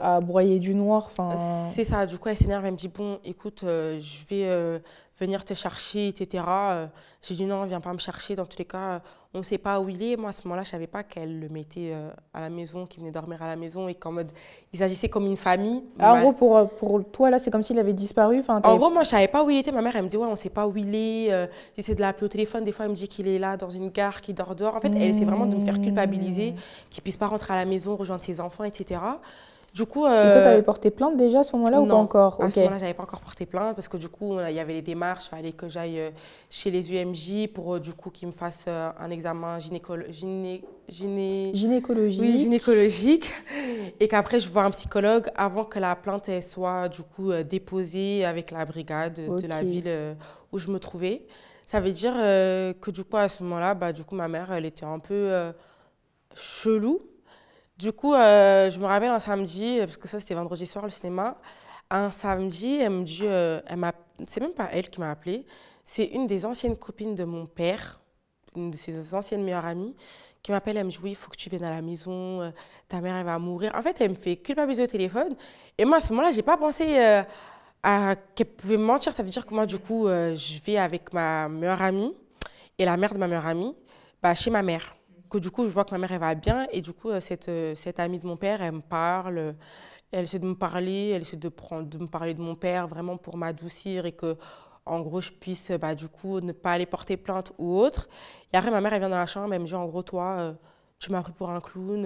Speaker 1: à broyer du noir.
Speaker 2: C'est ça. Du coup, elle s'énerve. Elle me dit Bon, écoute, je vais venir te chercher, etc. J'ai dit non, viens pas me chercher. Dans tous les cas, on ne sait pas où il est. Moi, à ce moment-là, je ne savais pas qu'elle le mettait euh, à la maison, qu'il venait dormir à la maison et qu'en mode, ils agissaient comme une famille.
Speaker 1: Ah, en gros, pour, euh, pour toi, là, c'est comme s'il avait disparu.
Speaker 2: en gros, moi, je ne savais pas où il était. Ma mère, elle me dit, ouais, on ne sait pas où il est. Euh, j'essaie de l'appeler au téléphone. Des fois, elle me dit qu'il est là, dans une gare, qu'il dort dehors. En fait, elle essaie vraiment de me faire culpabiliser, qu'il ne puisse pas rentrer à la maison, rejoindre ses enfants, etc.
Speaker 1: Du coup, Et toi, tu avais porté plainte déjà à ce moment-là ou pas encore
Speaker 2: À ce moment-là, je n'avais pas encore porté plainte parce que du coup, il y avait les démarches, il fallait que j'aille euh, chez les UMJ pour euh, du coup qu'ils me fassent euh, un examen gynécolo gyné...
Speaker 1: Gyné... gynécologique.
Speaker 2: Oui, gynécologique. Et qu'après, je vois un psychologue avant que la plainte soit du coup déposée avec la brigade de la ville où je me trouvais. Ça veut dire que du coup, à ce moment-là, bah, du coup, ma mère, elle était un peu chelou du coup, euh, je me rappelle un samedi, parce que ça c'était vendredi soir le cinéma, un samedi, elle me dit, euh, c'est même pas elle qui m'a appelée, c'est une des anciennes copines de mon père, une de ses anciennes meilleures amies, qui m'appelle, elle me dit, oui, il faut que tu viennes à la maison, euh, ta mère elle va mourir. En fait, elle me fait culpabiliser au téléphone. Et moi, à ce moment-là, j'ai pas pensé à qu'elle pouvait me mentir. Ça veut dire que moi, du coup, je vais avec ma meilleure amie et la mère de ma meilleure amie bah, chez ma mère que du coup, je vois que ma mère, elle va bien. Et du coup, euh, cette, euh, cette amie de mon père, elle me parle. Elle essaie de me parler, elle essaie de, prendre, de me parler de mon père vraiment pour m'adoucir et que, en gros, je puisse, bah, du coup, ne pas aller porter plainte ou autre. Et après, ma mère, elle vient dans la chambre, elle me dit, en gros, toi, euh, tu m'as pris pour un clown.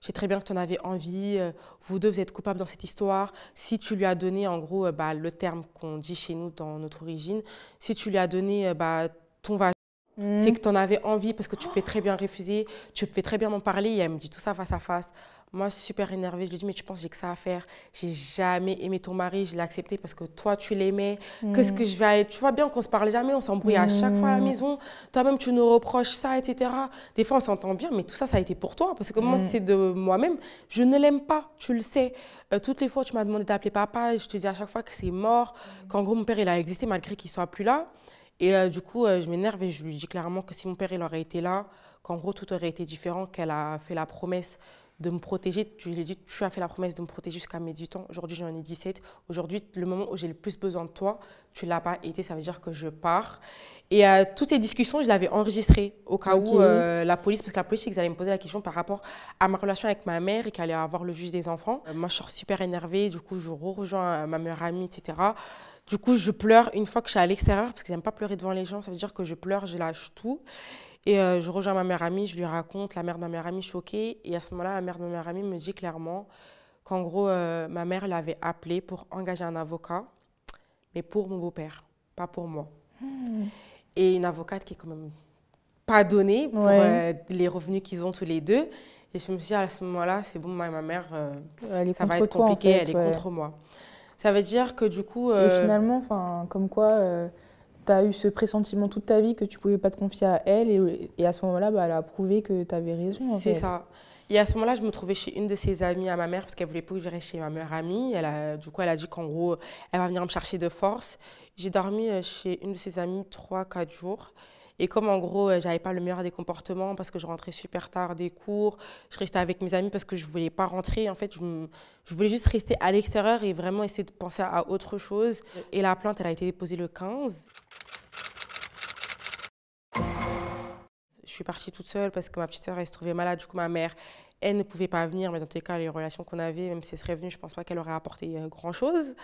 Speaker 2: je sais très bien que tu en avais envie. vous deux, vous êtes coupables dans cette histoire. Si tu lui as donné, en gros, bah, le terme qu'on dit chez nous dans notre origine, si tu lui as donné bah, ton c'est mm. que tu en avais envie parce que tu pouvais très bien refuser, tu pouvais très bien m'en parler. Et elle me dit tout ça face à face. Moi, je suis super énervée. Je lui dis, mais tu penses que j'ai que ça à faire? J'ai jamais aimé ton mari. Je l'ai accepté parce que toi, tu l'aimais. Qu'est-ce que je vais aller Tu vois bien qu'on se parle jamais, on s'embrouille à chaque fois à la mm. maison. Toi-même, tu nous reproches ça, etc. Des fois, on s'entend bien, mais tout ça, ça a été pour toi. Parce que moi, c'est de moi-même. Je ne l'aime pas, tu le sais. Euh, toutes les fois, tu m'as demandé d'appeler papa. Je te dis à chaque fois que c'est mort. Qu'en gros, mon père, il a existé malgré qu'il soit plus là. Et euh, du coup, euh, je m'énerve et je lui dis clairement que si mon père il aurait été là, qu'en gros tout aurait été différent, qu'elle a fait la promesse de me protéger. Je lui ai dit, tu as fait la promesse de me protéger jusqu'à mes 18 ans. Aujourd'hui, j'en ai 17. Aujourd'hui, le moment où j'ai le plus besoin de toi, tu ne l'as pas été. Ça veut dire que je pars. Et euh, toutes ces discussions, je l'avais enregistrées au cas où euh, la police, parce que la police, ils allaient me poser la question par rapport à ma relation avec ma mère et qu'elle allait avoir le juge des enfants. Euh, moi, je suis super énervée. Du coup, je rejoins ma meilleure amie, etc. Du coup, je pleure une fois que je suis à l'extérieur, parce que j'aime pas pleurer devant les gens. Ça veut dire que je pleure, je lâche tout. Et je rejoins ma meilleure amie, je lui raconte, la mère de ma meilleure amie choquée. Et à ce moment-là, la mère de ma meilleure amie me dit clairement qu'en gros, ma mère l'avait appelé pour engager un avocat, mais pour mon beau-père, pas pour moi. Hmm et une avocate qui est quand même pas donnée pour euh, les revenus qu'ils ont tous les deux. Et je me suis dit, à ce moment-là, c'est bon, ma, ma mère, euh, ça va être compliqué, elle est contre moi. Ça veut dire que du coup...
Speaker 1: Et euh, finalement, comme quoi, tu as eu ce pressentiment toute ta vie que tu pouvais pas te confier à elle. Et, et à ce moment-là, bah, elle a prouvé que tu avais raison.
Speaker 2: C'est ça. Et à ce moment-là, je me trouvais chez une de ses amies à ma mère parce qu'elle voulait pas que je reste chez ma meilleure amie. Elle a, du coup, elle a dit qu'en gros, elle va venir me chercher de force. J'ai dormi euh, chez une de ses amies 3-4 jours. Et comme en gros, euh, j'avais pas le meilleur des comportements parce que je rentrais super tard des cours, je restais avec mes amis parce que je voulais pas rentrer. En fait, je, je voulais juste rester à l'extérieur et vraiment essayer de penser à autre chose. Et la plainte, elle a été déposée le 15. Je suis partie toute seule parce que ma petite sœur, elle se trouvait malade. Du coup, ma mère, elle ne pouvait pas venir, mais dans tous les cas, les relations qu'on avait, même si elle serait venue, je ne pense pas qu'elle aurait apporté euh, grand-chose.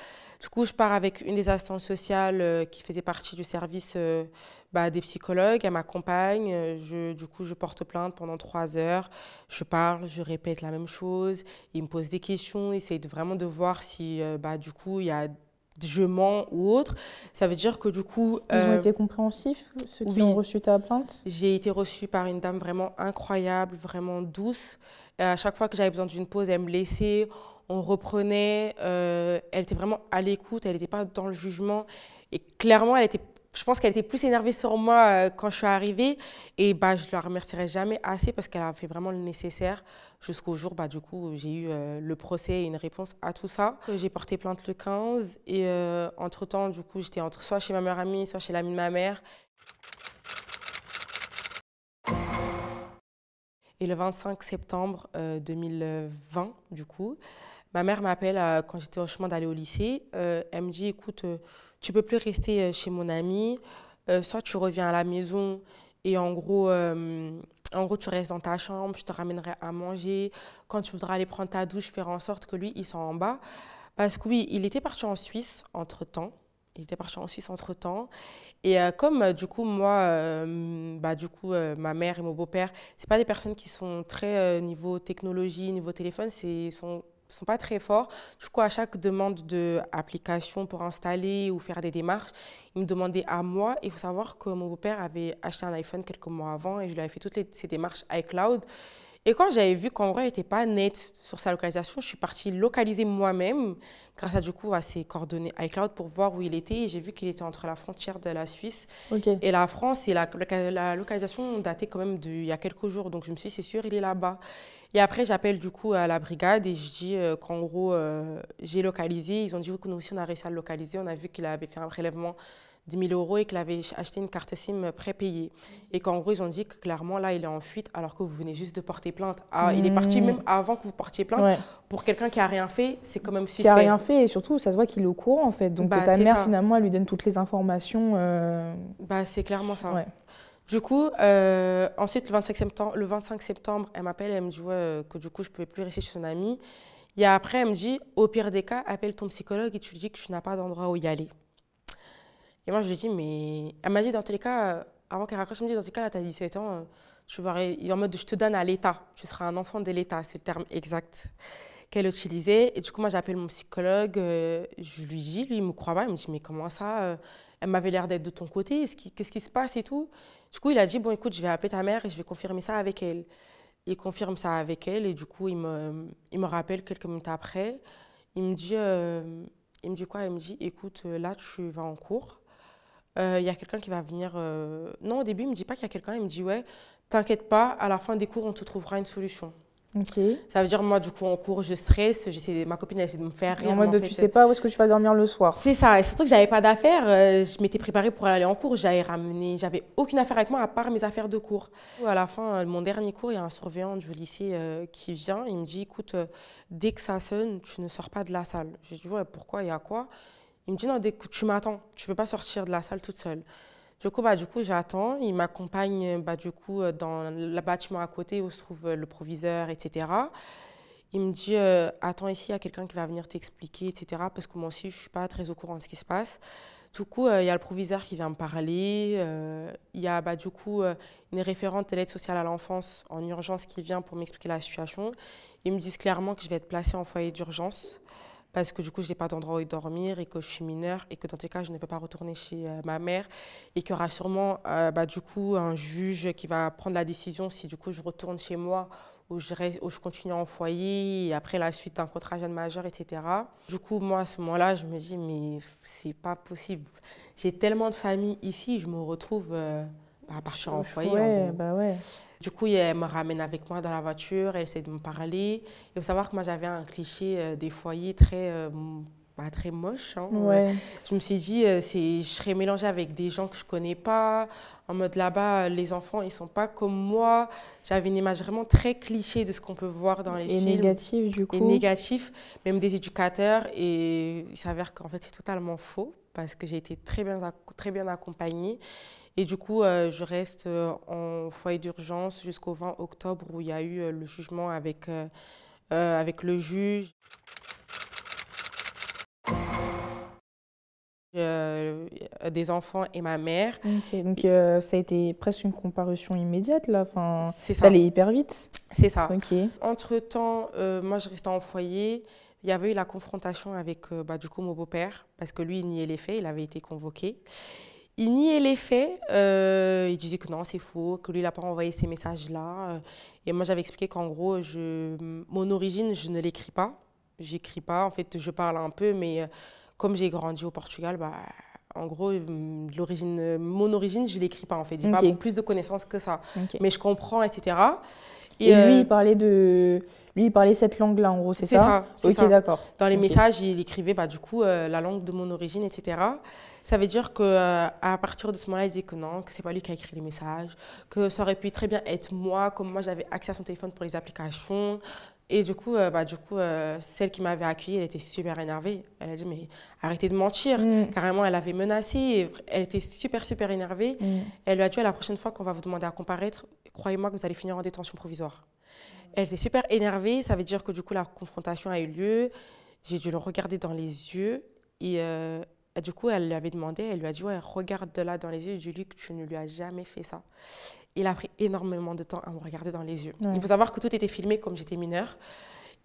Speaker 2: Du coup, je pars avec une des assistantes sociales euh, qui faisait partie du service euh, bah, des psychologues. Elle m'accompagne. Je, du coup, je porte plainte pendant trois heures. Je parle, je répète la même chose. Il me pose des questions, essaye de, vraiment de voir si, bah, du coup, il y a je mens ou autre. Ça veut dire que du coup...
Speaker 1: Ils ont été compréhensifs, ceux qui ont reçu ta plainte?
Speaker 2: J'ai été reçue par une dame vraiment incroyable, vraiment douce. À chaque fois que j'avais besoin d'une pause, elle me laissait, on reprenait. Euh, elle était vraiment à l'écoute, elle n'était pas dans le jugement. Et clairement, elle était je pense qu'elle était plus énervée sur moi euh, quand je suis arrivée. Et bah, je ne la remercierai jamais assez parce qu'elle a fait vraiment le nécessaire jusqu'au jour, bah, du coup, j'ai eu euh, le procès et une réponse à tout ça. J'ai porté plainte le 15 et entre-temps, j'étais entre soit chez ma meilleure amie, soit chez l'amie de ma mère. Et le 25 septembre 2020, du coup, ma mère m'appelle quand j'étais au chemin d'aller au lycée. elle me dit, écoute, tu peux plus rester euh, chez mon ami, euh, soit tu reviens à la maison et en gros, euh, en gros, tu restes dans ta chambre, je te ramènerai à manger. Quand tu voudras aller prendre ta douche, faire en sorte que lui, il soit en bas. Parce que oui, il était parti en Suisse entre-temps. Il était parti en Suisse entre-temps. Et comme du coup, moi, bah, du coup, ma mère et mon beau-père, c'est pas des personnes qui sont très niveau technologie, niveau téléphone, c'est sont sont pas très forts. Du coup, à chaque demande d'application pour installer ou faire des démarches, ils me demandaient à moi. Il faut savoir que mon beau-père avait acheté un iPhone quelques mois avant et je lui avais fait toutes ces démarches iCloud. Et quand j'avais vu il n'était pas net sur sa localisation, je suis partie localiser moi-même grâce à du coup à ses coordonnées iCloud pour voir où il était. Et j'ai vu qu'il était entre la frontière de la Suisse et la France. Et la, la localisation datait quand même d'il y a quelques jours. Donc je me suis dit, c'est sûr, il est là-bas. Et après, j'appelle du coup à la brigade et je dis euh, qu'en gros, euh, j'ai localisé. Ils ont dit que nous aussi, on a réussi à le localiser. On a vu qu'il avait fait un prélèvement 10 000 euros et qu'il avait acheté une carte SIM prépayée. Et qu'en gros, ils ont dit que clairement, là, il est en fuite alors que vous venez juste de porter plainte. Ah, Il est parti mmh. même avant que vous portiez plainte. Pour quelqu'un qui n'a rien fait, c'est quand même suspect. Qui
Speaker 1: n'a rien fait et surtout, ça se voit qu'il est au courant en fait. Donc bah, ta mère, finalement, elle lui donne toutes les informations. Euh,
Speaker 2: bah, c'est clairement ça. Du coup, euh, ensuite, le 25 septembre, le 25 septembre elle m'appelle et elle me dit que du coup, je ne pouvais plus rester chez son amie. Et après, elle me dit, au pire des cas, appelle ton psychologue et tu lui dis que tu n'as pas d'endroit où y aller. Et moi, je lui dis, mais... Elle m'a dit, dans tous les cas, euh, avant qu'elle raccroche, elle me dit, dans tous les cas, là, tu as 17 ans, euh, tu vas... en mode, je te donne à l'État. Tu seras un enfant de l'État, c'est le terme exact qu'elle utilisait. Et du coup, moi, j'appelle mon psychologue, je lui dis, lui, il me croit pas. Il me dit, mais comment ça Elle m'avait l'air d'être de ton côté, qu'est-ce qui se passe et tout du coup, il a dit, bon, écoute, je vais appeler ta mère et je vais confirmer ça avec elle. Il confirme ça avec elle et du coup, il me, il me rappelle quelques minutes après. Il me dit, euh, il me dit quoi? Il me dit, écoute, là, tu vas en cours. Euh, il y a quelqu'un qui va venir... Euh, non, au début, il me dit pas qu'il y a quelqu'un. Il me dit, ouais, t'inquiète pas, à la fin des cours, on te trouvera une solution. Ça veut dire, moi, du coup, en cours, je stresse. Ma copine, elle essaie de me faire rire.
Speaker 1: En mode, tu sais pas où est-ce que tu vas dormir le soir.
Speaker 2: C'est ça. Et surtout que j'avais pas d'affaires. Euh, je m'étais préparée pour aller en cours. J'avais ramené, j'avais aucune affaire avec moi à part mes affaires de cours. À la fin, mon dernier cours, il y a un surveillant du lycée qui vient. Il me dit, écoute, dès que ça sonne, tu ne sors pas de la salle. Je dis, ouais, pourquoi, il y a quoi? Il me dit, non, tu m'attends, tu peux pas sortir de la salle toute seule. Du coup, bah, coup j'attends. Il m'accompagne bah, coup, dans le bâtiment à côté où se trouve le proviseur, etc. Il me dit euh, Attends, ici, il y a quelqu'un qui va venir t'expliquer, etc. Parce que moi aussi, je ne suis pas très au courant de ce qui se passe. Du coup, euh, il y a le proviseur qui vient me parler. Euh, il y a bah, du coup une référente de l'aide sociale à l'enfance en urgence qui vient pour m'expliquer la situation. Ils me disent clairement que je vais être placée en foyer d'urgence parce que du coup, je n'ai pas d'endroit où dormir et que je suis mineure et que dans tous cas, je ne peux pas retourner chez ma mère et qu'il y aura sûrement bah, du coup un juge qui va prendre la décision si du coup je retourne chez moi où je, où je continue en foyer, et après la suite un contrat jeune majeur, etc. Du coup, moi, à ce moment-là, je me dis, mais c'est pas possible. J'ai tellement de familles ici, je me retrouve euh, bah, à partir en foyer.
Speaker 1: Ouais, bah ouais.
Speaker 2: Du coup, elle me ramène avec moi dans la voiture, elle essaie de me parler. Il faut savoir que moi, j'avais un cliché euh, des foyers très euh, pas très moche. Hein. Je me suis dit, euh, c'est, je serais mélangée avec des gens que je connais pas. En mode là-bas, les enfants, ils sont pas comme moi. J'avais une image vraiment très cliché de ce qu'on peut voir dans les
Speaker 1: et
Speaker 2: films.
Speaker 1: négatif, du coup.
Speaker 2: Et négatif, même des éducateurs. Et il s'avère qu'en fait, c'est totalement faux parce que j'ai été très bien, très bien accompagnée. Et du coup, euh, je reste euh, en foyer d'urgence jusqu'au 20 octobre où il y a eu le jugement avec, avec le juge. Euh, des enfants et ma mère.
Speaker 1: donc euh, ça a été presque une comparution immédiate là, enfin, ça. ça allait hyper vite.
Speaker 2: C'est ça. Entre-temps, euh, moi je restais en foyer, il y avait eu la confrontation avec bah, du coup mon beau-père, parce que lui il niait les faits, il avait été convoqué. Il niait les faits, il disait que non, c'est faux, que lui, il n'a pas envoyé ces messages-là. Et moi, j'avais expliqué qu'en gros, je, mon origine, je ne l'écris pas. J'écris pas, en fait, je parle un peu, mais comme j'ai grandi au Portugal, bah, en gros, l'origine, mon origine, je ne l'écris pas en fait. J'ai pas plus de connaissances que ça. Mais je comprends, etc.
Speaker 1: Et, lui, euh, il parlait de. Lui, il parlait cette langue-là, en gros, c'est ça
Speaker 2: C'est ça. Ok, d'accord. Dans les messages, il écrivait, bah, du coup, euh, la langue de mon origine, etc. Ça veut dire qu'à euh, à partir de ce moment-là, il disait que non, que c'est pas lui qui a écrit les messages, que ça aurait pu très bien être moi, comme moi, j'avais accès à son téléphone pour les applications, et du coup, euh, bah, du coup euh, celle qui m'avait accueillie, elle était super énervée. Elle a dit, mais arrêtez de mentir. Mm. Carrément, elle avait menacé. Elle était super, super énervée. Mm. Elle lui a dit, la prochaine fois qu'on va vous demander à comparaître, croyez-moi que vous allez finir en détention provisoire. Elle était super énervée. Ça veut dire que du coup, la confrontation a eu lieu. J'ai dû le regarder dans les yeux. Et, euh, du coup, elle lui avait demandé, elle lui a dit, ouais, regarde de là dans les yeux. Je lui ai dit que tu ne lui as jamais fait ça il a pris énormément de temps à me regarder dans les yeux. Il faut savoir que tout était filmé comme j'étais mineure.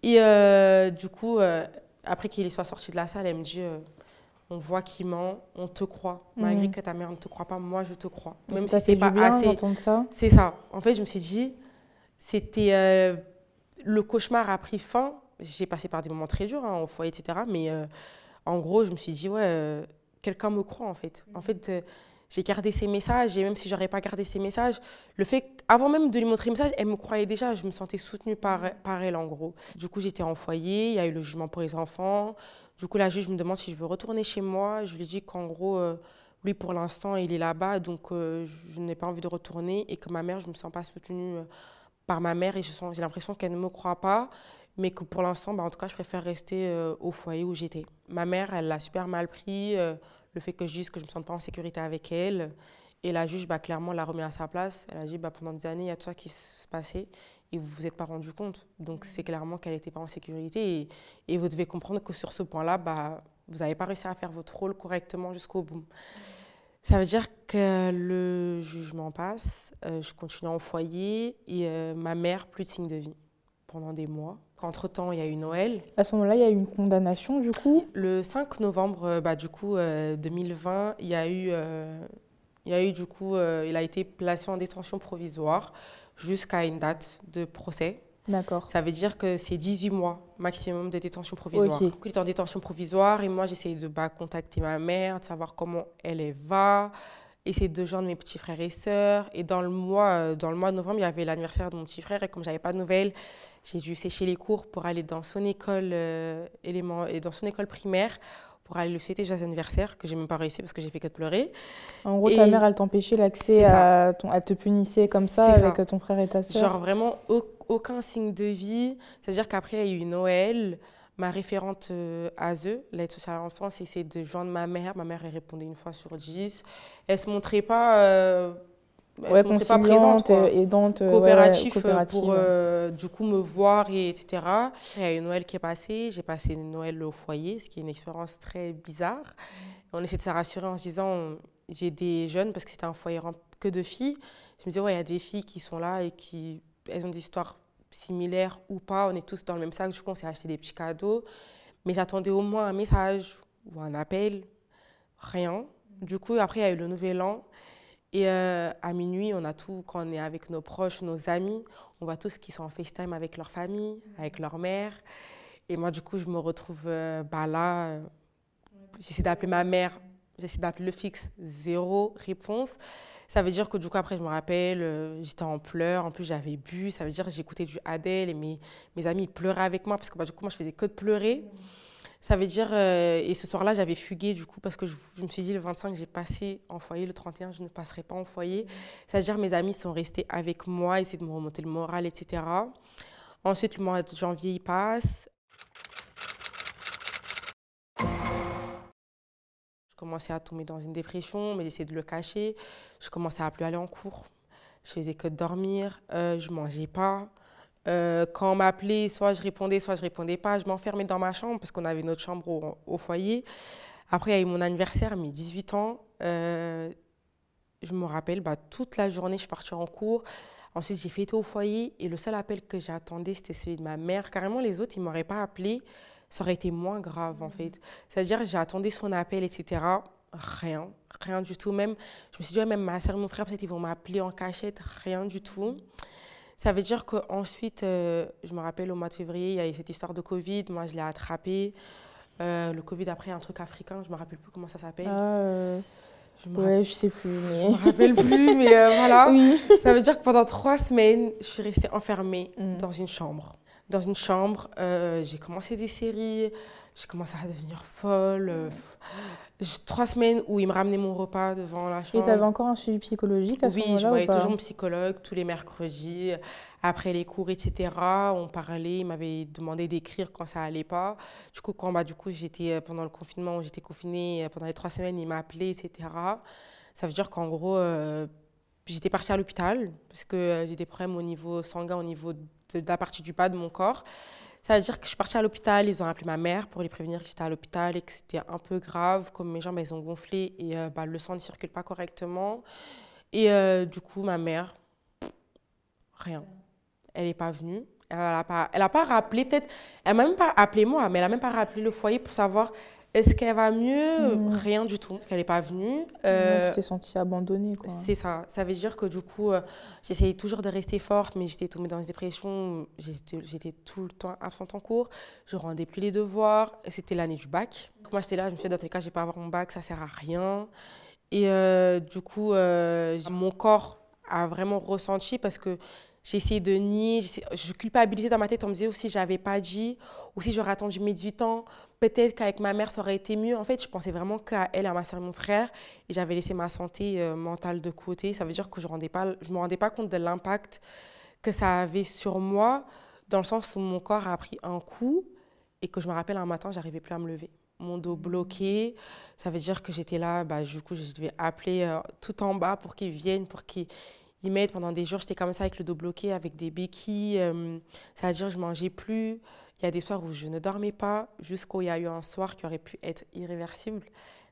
Speaker 2: Et euh, du coup, euh, après qu'il soit sorti de la salle, elle me dit euh, On voit qu'il ment, on te croit. Malgré mhm. que ta mère ne te croit pas, moi je te crois.
Speaker 1: Même si c'est pas bien assez. ça
Speaker 2: C'est ça. En fait, je me suis dit C'était. le cauchemar a pris fin. J'ai passé par des moments très durs hein, au foyer, etc. Mais en gros, je me suis dit Ouais, quelqu'un me croit en fait. En fait j'ai gardé ses messages et même si j'aurais pas gardé ses messages, le fait avant même de lui montrer les messages, elle me croyait déjà, je me sentais soutenue par, par elle en gros. Du coup, j'étais en foyer, il y a eu le jugement pour les enfants. Du coup, la juge me demande si je veux retourner chez moi. Je lui dis qu'en gros, euh, lui pour l'instant, il est là-bas, donc euh, je n'ai pas envie de retourner et que ma mère, je ne me sens pas soutenue euh, par ma mère et j'ai l'impression qu'elle ne me croit pas mais que pour l'instant, bah, en tout cas, je préfère rester au foyer où j'étais. Ma mère, elle l'a super mal pris le fait que je dise que je ne me sens pas en sécurité avec elle. Et la juge, bah, clairement, l'a remis à sa place. Elle a dit, bah, pendant des années, il y a tout ça qui se passait et vous ne vous êtes pas rendu compte. Donc, c'est clairement qu'elle n'était pas en sécurité. Et, vous devez comprendre que sur ce point-là, bah, vous n'avez pas réussi à faire votre rôle correctement jusqu'au bout. Ça veut dire que le jugement passe, euh, je continue en foyer et euh, ma mère, plus de signe de vie pendant des mois. Entre-temps, il y a eu Noël.
Speaker 1: À ce moment-là, il y a eu une condamnation, du coup
Speaker 2: Le 5 novembre euh, bah, du coup, 2020, euh, il y a eu, euh, il y a eu du coup, il a été placé en détention provisoire jusqu'à une date de procès.
Speaker 1: D'accord.
Speaker 2: Ça veut dire que c'est 18 mois maximum de détention provisoire. Okay. Il est en détention provisoire et moi, j'essaie de bah, contacter ma mère, de savoir comment elle va. Essayer de joindre mes petits frères et sœurs. Et dans le mois, euh, dans le mois de novembre, il y avait l'anniversaire de mon petit frère. Et comme j'avais pas de nouvelles, j'ai dû sécher les cours pour aller dans son école, euh, élément, et dans son école primaire pour aller le fêter son anniversaire, que j'ai même pas réussi parce que j'ai fait que de pleurer.
Speaker 1: En gros, ta mère, elle t'empêchait l'accès à, ton, à te punir comme ça avec ton frère et ta sœur
Speaker 2: Genre vraiment aucun signe de vie. C'est-à-dire qu'après, il y a eu Noël ma référente euh, ASE, l'aide sociale à l'enfance, essayait de joindre ma mère. Ma mère, elle répondait une fois sur dix. Elle ne se montrait pas... Euh,
Speaker 1: elle se montrait pas présente, aidante,
Speaker 2: coopérative, pour du coup me voir et etc. Il y a eu Noël qui est passé, j'ai passé Noël au foyer, ce qui est une expérience très bizarre. On essaie de se rassurer en se disant j'ai des jeunes parce que c'était un foyer que de filles. Je me disais ouais il y a des filles qui sont là et qui elles ont des histoires similaires ou pas, on est tous dans le même sac, du coup on s'est acheté des petits cadeaux. Mais j'attendais au moins un message ou un appel, rien. Du coup, après, il y a eu le nouvel an. Et euh, à minuit, on a tout, quand on est avec nos proches, nos amis, on voit tous qui sont en FaceTime avec leur famille, avec leur mère. Et moi, du coup, je me retrouve euh, bah, là. Euh, j'essaie d'appeler ma mère, j'essaie d'appeler le fixe, zéro réponse. Ça veut dire que du coup, après, je me rappelle, euh, j'étais en pleurs. En plus, j'avais bu. Ça veut dire j'écoutais du Adèle et mes, mes amis pleuraient avec moi parce que bah, du coup, moi, je faisais que de pleurer. Ça veut dire, euh, et ce soir-là, j'avais fugué du coup parce que je, me suis dit le 25, j'ai passé en foyer, le 31, je ne passerai pas en foyer. Ça veut dire mes amis sont restés avec moi, essayer de me remonter le moral, etc. Ensuite, le mois de janvier, il passe. Je commençais à tomber dans une dépression, mais j'essayais de le cacher. Je commençais à plus aller en cours. Je faisais que dormir. Euh, je mangeais pas. Euh, quand on m'appelait, soit je répondais, soit je répondais pas. Je m'enfermais dans ma chambre parce qu'on avait notre chambre au, foyer. Après, il y a eu mon anniversaire, mes 18 ans. Euh, je me rappelle, bah, toute la journée, je suis partie en cours. Ensuite, j'ai fêté au foyer et le seul appel que j'attendais, c'était celui de ma mère. Carrément, les autres, ils ne m'auraient pas appelé ça aurait été moins grave en fait. C'est-à-dire j'attendais son appel, etc. Rien, rien du tout. Même, je me suis dit, même ma soeur et mon frère, peut-être ils vont m'appeler en cachette, rien du tout. Ça veut dire qu'ensuite, euh, je me rappelle au mois de février, il y a eu cette histoire de Covid, moi je l'ai attrapé. Euh, le Covid après, un truc africain, je ne me rappelle plus comment ça s'appelle. Ah,
Speaker 1: euh, je ouais, je sais plus. Mais...
Speaker 2: Je me rappelle plus, mais voilà. Ça veut dire que pendant trois semaines, je suis restée enfermée mm. dans une chambre dans une chambre. Euh, j'ai commencé des séries, j'ai commencé à devenir folle. Euh, trois semaines où il me ramenait mon repas devant la chambre.
Speaker 1: Et tu avais encore un suivi psychologique à ce
Speaker 2: moment-là
Speaker 1: Oui,
Speaker 2: je voyais toujours mon psychologue tous les mercredis. Après les cours, etc., on parlait, il m'avait demandé d'écrire quand ça allait pas. Du coup, quand bah, du coup, j'étais euh, pendant le confinement, j'étais confinée pendant les trois semaines, il m'a appelé, etc. Ça veut dire qu'en gros, j'étais partie à l'hôpital parce que j'ai des problèmes au niveau sanguin, au niveau de la partie du bas de mon corps. Ça veut dire que je suis partie à l'hôpital, ils ont appelé ma mère pour les prévenir que j'étais à l'hôpital et que c'était un peu grave, comme mes jambes elles ont gonflé et euh, bah, le sang ne circule pas correctement. Et euh, du coup, ma mère, rien. Elle n'est pas venue. Elle n'a pas, pas rappelé, peut-être, elle m'a même pas appelé moi, mais elle n'a même pas rappelé le foyer pour savoir est-ce qu'elle va mieux? Mm. Rien du tout, qu'elle n'est pas venue.
Speaker 1: Euh, tu t'es sentie abandonnée, quoi.
Speaker 2: C'est ça. Ça veut dire que du coup, euh, j'essayais toujours de rester forte, mais j'étais tombée dans une dépression. J'étais tout le temps absente en cours. Je rendais plus les devoirs. C'était l'année du bac. Moi, j'étais là, je me suis dit, dans tous les cas, je vais pas avoir mon bac, ça sert à rien. Et euh, du coup, mon corps a vraiment ressenti parce que j'ai essayé de nier, je culpabilisais dans ma tête, on me disait aussi j'avais pas dit, ou si j'aurais attendu mes 18 ans, peut-être qu'avec ma mère ça aurait été mieux. En fait, je pensais vraiment qu'à elle, à ma soeur et mon frère, et j'avais laissé ma santé euh, mentale de côté. Ça veut dire que je ne me rendais pas compte de l'impact que ça avait sur moi, dans le sens où mon corps a pris un coup, et que je me rappelle un matin, j'arrivais plus à me lever. Mon dos bloqué, ça veut dire que j'étais là, bah, du coup, je devais appeler euh, tout en bas pour qu'ils viennent, pour qu'ils pendant des jours. J'étais comme ça avec le dos bloqué, avec des béquilles. Euh, ça veut dire que je mangeais plus. Il y a des soirs où je ne dormais pas, jusqu'au il y a eu un soir qui aurait pu être irréversible.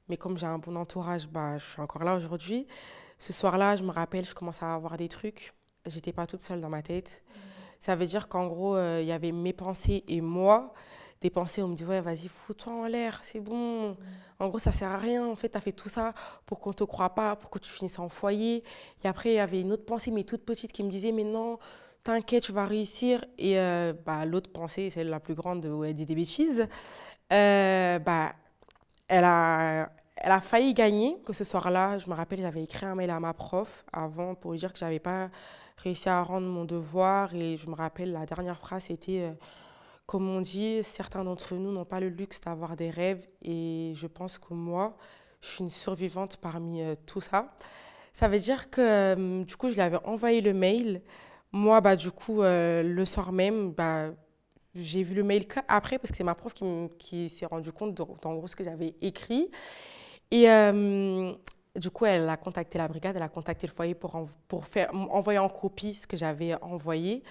Speaker 2: Mais comme j'ai un bon entourage, bah, je suis encore là aujourd'hui. Ce soir-là, je me rappelle, je commençais à avoir des trucs. J'étais pas toute seule dans ma tête. Ça veut dire qu'en gros, euh, il y avait mes pensées et moi des pensées, on me dit, ouais, vas-y, fous-toi en l'air, c'est bon. En gros, ça sert à rien. En fait, tu as fait tout ça pour qu'on te croie pas, pour que tu finisses en foyer. Et après, il y avait une autre pensée, mais toute petite, qui me disait, mais non, t'inquiète, tu vas réussir. Et euh, bah, l'autre pensée, celle la plus grande où elle dit des bêtises, euh, bah, elle, a, elle a failli gagner. Que ce soir-là, je me rappelle, j'avais écrit un mail à ma prof avant pour lui dire que j'avais pas réussi à rendre mon devoir. Et je me rappelle, la dernière phrase, c'était, euh, comme on dit, certains d'entre nous n'ont pas le luxe d'avoir des rêves. Et je pense que moi, je suis une survivante parmi euh, tout ça. Ça veut dire que, euh, du coup, je lui avais envoyé le mail. Moi, bah, du coup, le soir même, bah, j'ai vu le mail après parce que c'est ma prof qui, s'est rendu compte d'en gros ce que j'avais écrit. Et du coup, elle a contacté la brigade, elle a contacté le foyer pour, pour faire, envoyer en copie ce que j'avais envoyé.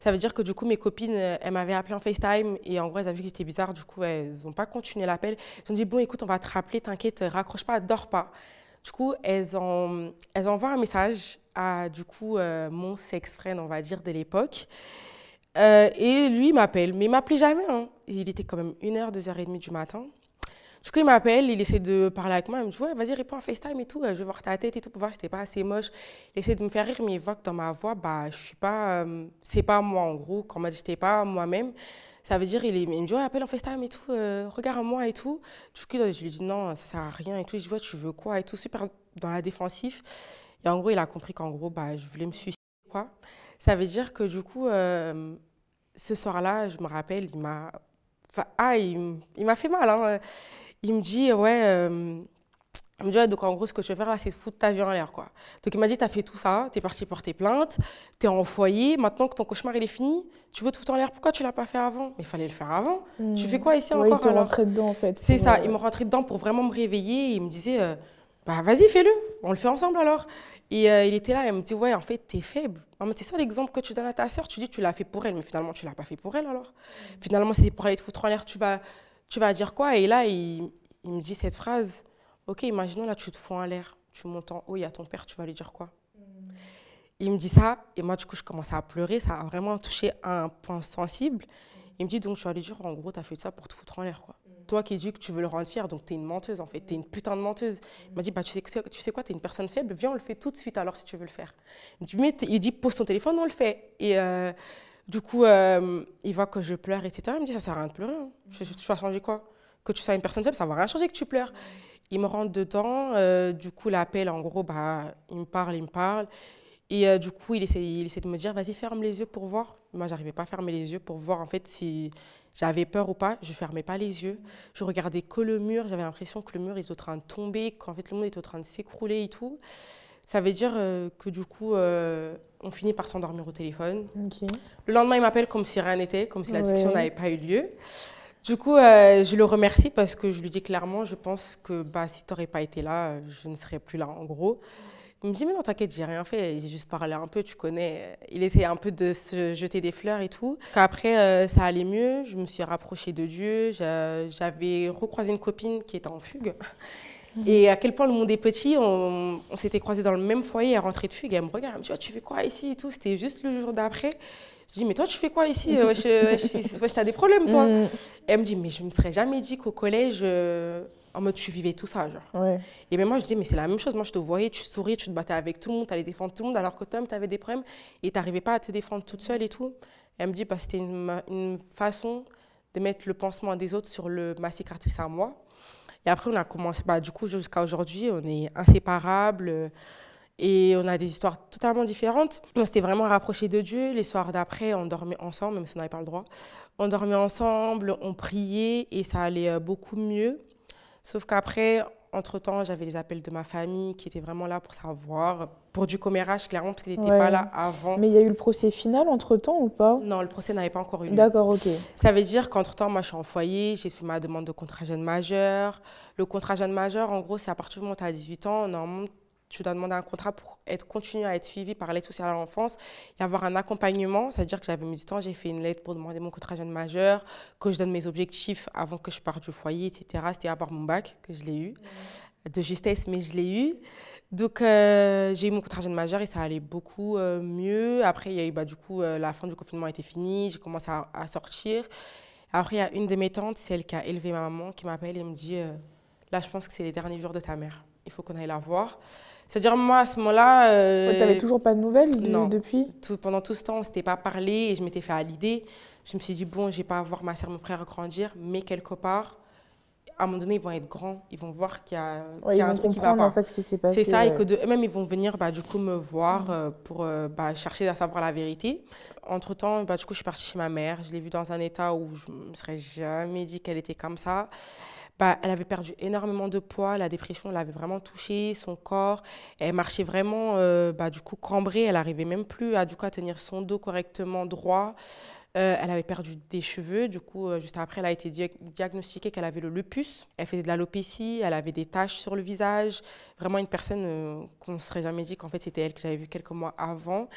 Speaker 2: Ça veut dire que du coup, mes copines, elles m'avaient appelé en FaceTime et en gros, elles ont vu que c'était bizarre. Du coup, elles n'ont pas continué l'appel. Elles ont dit Bon, écoute, on va te rappeler, t'inquiète, raccroche pas, dors pas. Du coup, elles, ont, elles envoient un message à du coup, euh, mon sex-friend, on va dire, de l'époque. Euh, et lui, m'appelle. Mais il m'appelait jamais. Hein. Il était quand même 1h, 2h30 du matin. Du coup, il m'appelle, il essaie de parler avec moi. Il me dit vas-y, réponds en FaceTime et tout. Je vais voir ta tête et tout pour voir si t'es pas assez moche. Il essaie de me faire rire, mais il voit que dans ma voix, bah, je suis pas. Euh, c'est pas moi, en gros. Quand dit J'étais pas moi-même. Ça veut dire, il, il me dit Ouais, appelle en FaceTime et tout. Euh, regarde-moi et tout. Du coup, je lui dis Non, ça sert à rien et tout. Je dis Ouais, tu veux quoi et tout. Super dans la défensive. Et en gros, il a compris qu'en gros, bah, je voulais me suicider. Quoi. Ça veut dire que du coup, euh, ce soir-là, je me rappelle, il m'a. Ah, il, m'a fait mal. Hein il me dit, ouais, euh, il me dit, ouais, donc en gros, ce que tu veux faire là, c'est foutre ta vie en l'air, quoi. Donc il m'a dit, tu as fait tout ça, tu es parti porter plainte, tu es en foyer, maintenant que ton cauchemar il est fini, tu veux tout foutre en l'air, pourquoi tu l'as pas fait avant? Mais il fallait le faire avant. Tu fais quoi ici
Speaker 1: ouais,
Speaker 2: encore
Speaker 1: il te rentrait dedans, en fait.
Speaker 2: C'est ça, il me rentrait dedans pour vraiment me réveiller, et il me disait, euh, bah vas-y, fais-le, on le fait ensemble alors. Et euh, il était là, il me dit, ouais, en fait, tu es faible. C'est ça l'exemple que tu donnes à ta sœur, tu dis, tu l'as fait pour elle, mais finalement, tu l'as pas fait pour elle alors. Finalement, c'est pour aller te foutre en l'air, tu vas tu vas dire quoi Et là, il, me dit cette phrase. Ok, imaginons là, tu te fous en l'air, tu montes en haut, il y a ton père, tu vas lui dire quoi? Il me dit ça, et moi, du coup, je commence à pleurer. Ça a vraiment touché un point sensible. Il me dit, donc, tu vas lui dire, en gros, tu as fait ça pour te foutre en l'air, quoi. Toi qui dis que tu veux le rendre fier, donc tu es une menteuse, en fait. Tu es une putain de menteuse. Il m'a dit, bah, tu sais, tu sais quoi, tu es une personne faible, viens, on le fait tout de suite, alors, si tu veux le faire. Il dit, pose ton téléphone, on le fait. Et. Euh, du coup, euh, il voit que je pleure, etc. Il me dit, ça sert à rien de pleurer. Hein. Tu, vas changer quoi? Que tu sois une personne faible, ça va rien changer que tu pleures. Il me rentre dedans. Euh, du coup, l'appel, en gros, bah, il me parle, il me parle. Et euh, du coup, il essaie, il essaie de me dire, vas-y, ferme les yeux pour voir. Moi, j'arrivais pas à fermer les yeux pour voir, en fait, si j'avais peur ou pas. Je fermais pas les yeux. Je regardais que le mur. J'avais l'impression que le mur était en train de tomber, qu'en fait, le monde était en train de s'écrouler et tout. Ça veut dire que du coup, on finit par s'endormir au téléphone. Le lendemain, il m'appelle comme si rien n'était, comme si la discussion n'avait pas eu lieu. Du coup, euh, je le remercie parce que je lui dis clairement, je pense que bah, si tu n'aurais pas été là, je ne serais plus là, en gros. Il me dit, mais non, t'inquiète, j'ai rien fait, j'ai juste parlé un peu, tu connais. Il essayait un peu de se jeter des fleurs et tout. Après, euh, ça allait mieux, je me suis rapprochée de Dieu, j'avais recroisé une copine qui était en fugue. Et à quel point le monde est petit, on, s'était croisés dans le même foyer, à rentrer de fugue, elle me regarde, elle me dit, tu fais quoi ici et tout? C'était juste le jour d'après. Je dis, mais toi, tu fais quoi ici? Euh, Tu as des problèmes, toi? Mm. Elle me dit, mais je ne me serais jamais dit qu'au collège, euh, en mode, tu vivais tout ça. Genre. Et même moi, je dis, mais c'est la même chose. Moi, je te voyais, tu souriais, tu te battais avec tout le monde, tu allais défendre tout le monde, alors que toi, tu avais des problèmes et tu n'arrivais pas à te défendre toute seule et tout. Elle me dit, bah, c'était une, une façon de mettre le pansement des autres sur le, ma cicatrice à moi. Et après, on a commencé, bah, du coup, jusqu'à aujourd'hui, on est inséparables euh, et on a des histoires totalement différentes. On s'était vraiment rapprochés de Dieu. Les soirs d'après, on dormait ensemble, même si on n'avait pas le droit. On dormait ensemble, on priait et ça allait euh, beaucoup mieux. Sauf qu'après, entre-temps, j'avais les appels de ma famille qui étaient vraiment là pour savoir, pour du commérage, clairement, parce qu'ils n'étaient pas là avant.
Speaker 1: Mais il y a eu le procès final entre-temps ou pas?
Speaker 2: Non, le procès n'avait pas encore eu lieu.
Speaker 1: D'accord, ok.
Speaker 2: Ça veut dire qu'entre-temps, moi, je suis en foyer, j'ai fait ma demande de contrat jeune majeur. Le contrat jeune majeur, en gros, c'est à partir du moment où tu as 18 ans, normalement, tu dois demander un contrat pour être, continuer à être suivi par l'aide sociale à l'enfance et avoir un accompagnement. C'est-à-dire que j'avais mis du temps, j'ai fait une lettre pour demander mon contrat jeune majeur, que je donne mes objectifs avant que je parte du foyer, etc. C'était avoir mon bac, que je l'ai eu, de justesse, mais je l'ai eu. Donc, euh, j'ai eu mon contrat jeune majeur et ça allait beaucoup euh, mieux. Après, il y a eu, bah, du coup, euh, la fin du confinement était finie, j'ai commencé à, à, sortir. Après, il y a une de mes tantes, celle qui a élevé ma maman, qui m'appelle et me dit Là, je pense que c'est les derniers jours de ta mère. Il faut qu'on aille la voir. C'est-à-dire, moi, à ce moment-là.
Speaker 1: Euh, tu n'avais toujours pas de nouvelles depuis?
Speaker 2: Tout, Pendant tout ce temps, on ne s'était pas parlé et je m'étais fait à l'idée. Je me suis dit, bon, je vais pas voir ma soeur, mon frère grandir, mais quelque part, à un moment donné, ils vont être grands, ils vont voir qu'il y a, un truc qui
Speaker 1: va pas. en fait ce qui s'est passé.
Speaker 2: C'est ça, et que de, même ils vont venir bah, du coup me voir euh, pour euh, bah, chercher à savoir la vérité. Entre temps, bah, du coup, je suis partie chez ma mère. Je l'ai vue dans un état où je me serais jamais dit qu'elle était comme ça. Bah, elle avait perdu énormément de poids, la dépression l'avait vraiment touchée, son corps, elle marchait vraiment euh, bah, du coup cambrée, elle arrivait même plus à, du coup, tenir son dos correctement droit. Euh, elle avait perdu des cheveux. Du coup, euh, juste après, elle a été diagnostiquée qu'elle avait le lupus. Elle faisait de l'alopécie. Elle avait des taches sur le visage. Vraiment une personne qu'on ne serait jamais dit qu'en fait, c'était elle que j'avais vue quelques mois avant.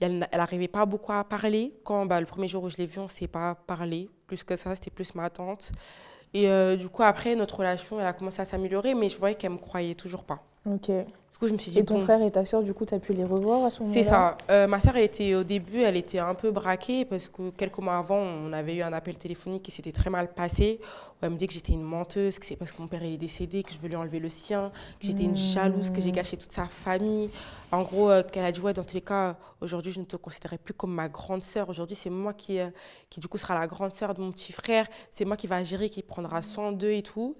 Speaker 2: elle n'arrivait pas beaucoup à parler. Quand bah, le premier jour où je l'ai vue, on ne s'est pas parlé. Plus que ça, c'était plus ma tante. Et du coup, après, notre relation, elle a commencé à s'améliorer, mais je voyais qu'elle ne me croyait toujours pas.
Speaker 1: Je me suis dit, et ton frère et ta soeur, du coup, tu as pu les revoir à ce moment-là
Speaker 2: C'est ça. Euh, ma soeur, elle était, au début, elle était un peu braquée parce que quelques mois avant, on avait eu un appel téléphonique qui s'était très mal passé. Où elle me dit que j'étais une menteuse, que c'est parce que mon père est décédé, que je veux lui enlever le sien, que j'étais une jalouse, que j'ai gâché toute sa famille. En gros, euh, qu'elle a dit, ouais, dans tous les cas, aujourd'hui, je ne te considérais plus comme ma grande sœur. Aujourd'hui, c'est moi qui, euh, qui, du coup, sera la grande sœur de mon petit frère. C'est moi qui va gérer, qui prendra soin d'eux et tout.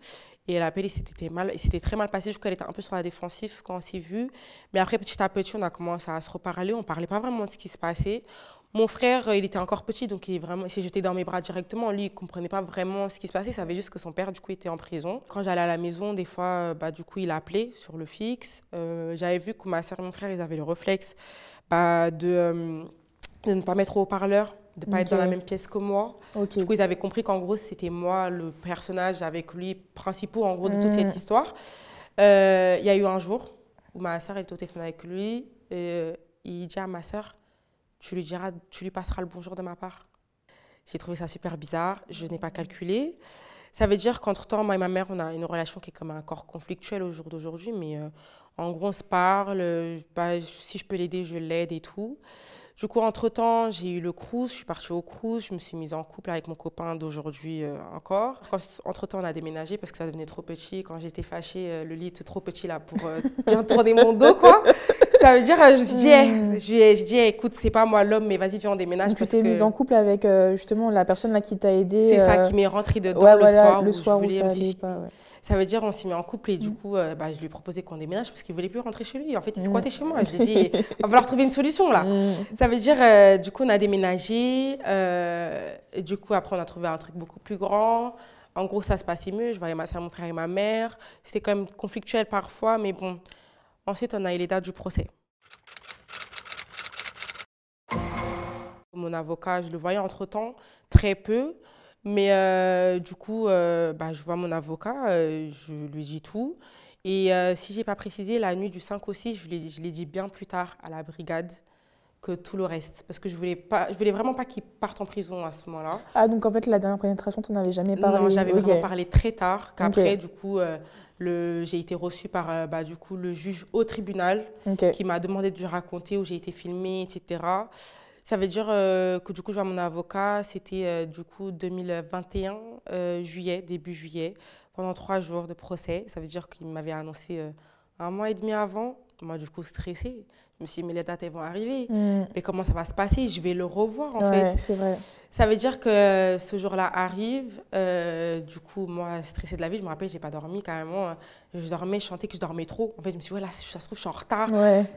Speaker 2: Et l'appel, il s'était mal, très mal passé. Du coup, elle était un peu sur la défensive quand on s'est vu. Mais après, petit à petit, on a commencé à se reparler. On parlait pas vraiment de ce qui se passait. Mon frère, il était encore petit, donc il, est vraiment, s'est jeté dans mes bras directement. Lui, il comprenait pas vraiment ce qui se passait. Il savait juste que son père, du coup, était en prison. Quand j'allais à la maison, des fois, bah, du coup, il appelait sur le fixe. Euh, j'avais vu que ma soeur et mon frère, ils avaient le réflexe bah, de, euh, de ne pas mettre au haut-parleur de ne pas être dans la même pièce que moi. Du coup, ils avaient compris qu'en gros, c'était moi le personnage avec lui principal en gros de toute cette mm. histoire. Euh, il y a eu un jour où ma soeur était au téléphone avec lui et euh, il dit à ma soeur, tu lui diras, tu lui passeras le bonjour de ma part. J'ai trouvé ça super bizarre, je n'ai pas calculé. Ça veut dire qu'entre-temps, moi et ma mère, on a une relation qui est comme un corps conflictuel au jour d'aujourd'hui, mais euh, en gros, on se parle, bah, si je peux l'aider, je l'aide et tout. Du coup, entre-temps, j'ai eu le cruise, je suis partie au cruise, je me suis mise en couple avec mon copain d'aujourd'hui euh, encore. Entre-temps, on a déménagé parce que ça devenait trop petit. Quand j'étais fâchée, euh, le lit était trop petit là pour euh, bien tourner mon dos, quoi. Ça veut dire, je me suis dit, hmm. je dit, écoute, c'est pas moi l'homme, mais vas-y, viens, on déménage.
Speaker 1: tu t'es mise en couple avec justement la personne là qui t'a aidé.
Speaker 2: C'est ça, qui m'est rentrée dedans le, soir le soir où, je voulais ça, pas, ça veut dire, on s'est mis en couple et du hmm. coup, bah, je lui ai proposé qu'on déménage parce qu'il voulait plus rentrer chez lui. En fait, il hmm. squattait chez moi. Je lui ai dit, il va falloir trouver une solution là. Ça veut dire, euh, du coup, on a déménagé. Euh, du coup, après, on a trouvé un truc beaucoup plus grand. En gros, ça se passait mieux. Je voyais ma soeur, mon frère et ma mère. C'était quand même conflictuel parfois, mais bon. Ensuite, on a eu les dates du procès. Mon avocat, je le voyais entre-temps, très peu. Mais euh, du coup, bah, je vois mon avocat, je lui dis tout. Et si je n'ai pas précisé, la nuit du 5 aussi, je l'ai dit bien plus tard à la brigade que tout le reste. Parce que je voulais pas, je voulais vraiment pas qu'il parte en prison à ce moment-là.
Speaker 1: Ah, donc en fait, la dernière pénétration, tu n'en avais jamais parlé
Speaker 2: Non, j'avais vraiment parlé très tard, qu'après, du coup, euh, le, j'ai été reçue par euh, bah, du coup, le juge au tribunal qui m'a demandé de lui raconter où j'ai été filmée, etc. Ça veut dire euh, que du coup, je vois mon avocat, c'était du coup 2021, juillet, début juillet, pendant trois jours de procès. Ça veut dire qu'il m'avait annoncé un mois et demi avant. Moi, du coup, stressée. Je me suis dit, mais les dates, elles vont arriver. Mm. Mais comment ça va se passer? Je vais le revoir, en
Speaker 1: ouais, c'est vrai.
Speaker 2: Ça veut dire que ce jour-là arrive. Euh, du coup, moi, stressée de la vie, je me rappelle, j'ai pas dormi carrément. Je dormais, je chantais que je dormais trop. En fait, je me suis dit, voilà, ça se trouve, je suis en retard.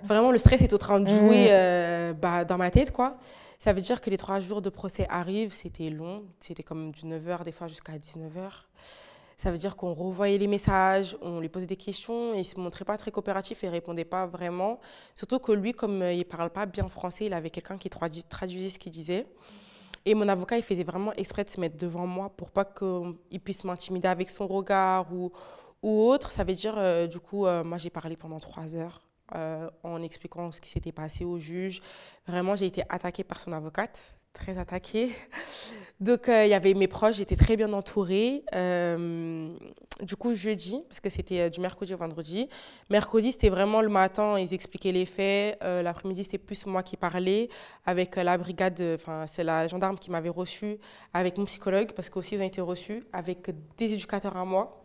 Speaker 2: Vraiment, le stress est en train de mm. jouer euh, bah, dans ma tête, quoi. Ça veut dire que les trois jours de procès arrivent. C'était long. C'était comme du 9h, des fois jusqu'à 19h. Ça veut dire qu'on revoyait les messages, on lui posait des questions et il se montrait pas très coopératif et répondait pas vraiment. Surtout que lui, comme euh, il parle pas bien français, il avait quelqu'un qui traduisait ce qu'il disait. Et mon avocat, il faisait vraiment exprès de se mettre devant moi pour pas qu'il puisse m'intimider avec son regard ou, ou autre. Ça veut dire, euh, du coup, euh, moi j'ai parlé pendant trois heures en expliquant ce qui s'était passé au juge. Vraiment, j'ai été attaquée par son avocate très attaquée. Donc, euh, il y avait mes proches, j'étais très bien entourée. Euh, du coup, jeudi, parce que c'était euh, du mercredi au vendredi. Mercredi, c'était vraiment le matin, ils expliquaient les faits. L'après-midi, c'était plus moi qui parlais avec la brigade, enfin, c'est la gendarme qui m'avait reçu avec mon psychologue, parce qu'aussi, ils ont été reçus avec des éducateurs à moi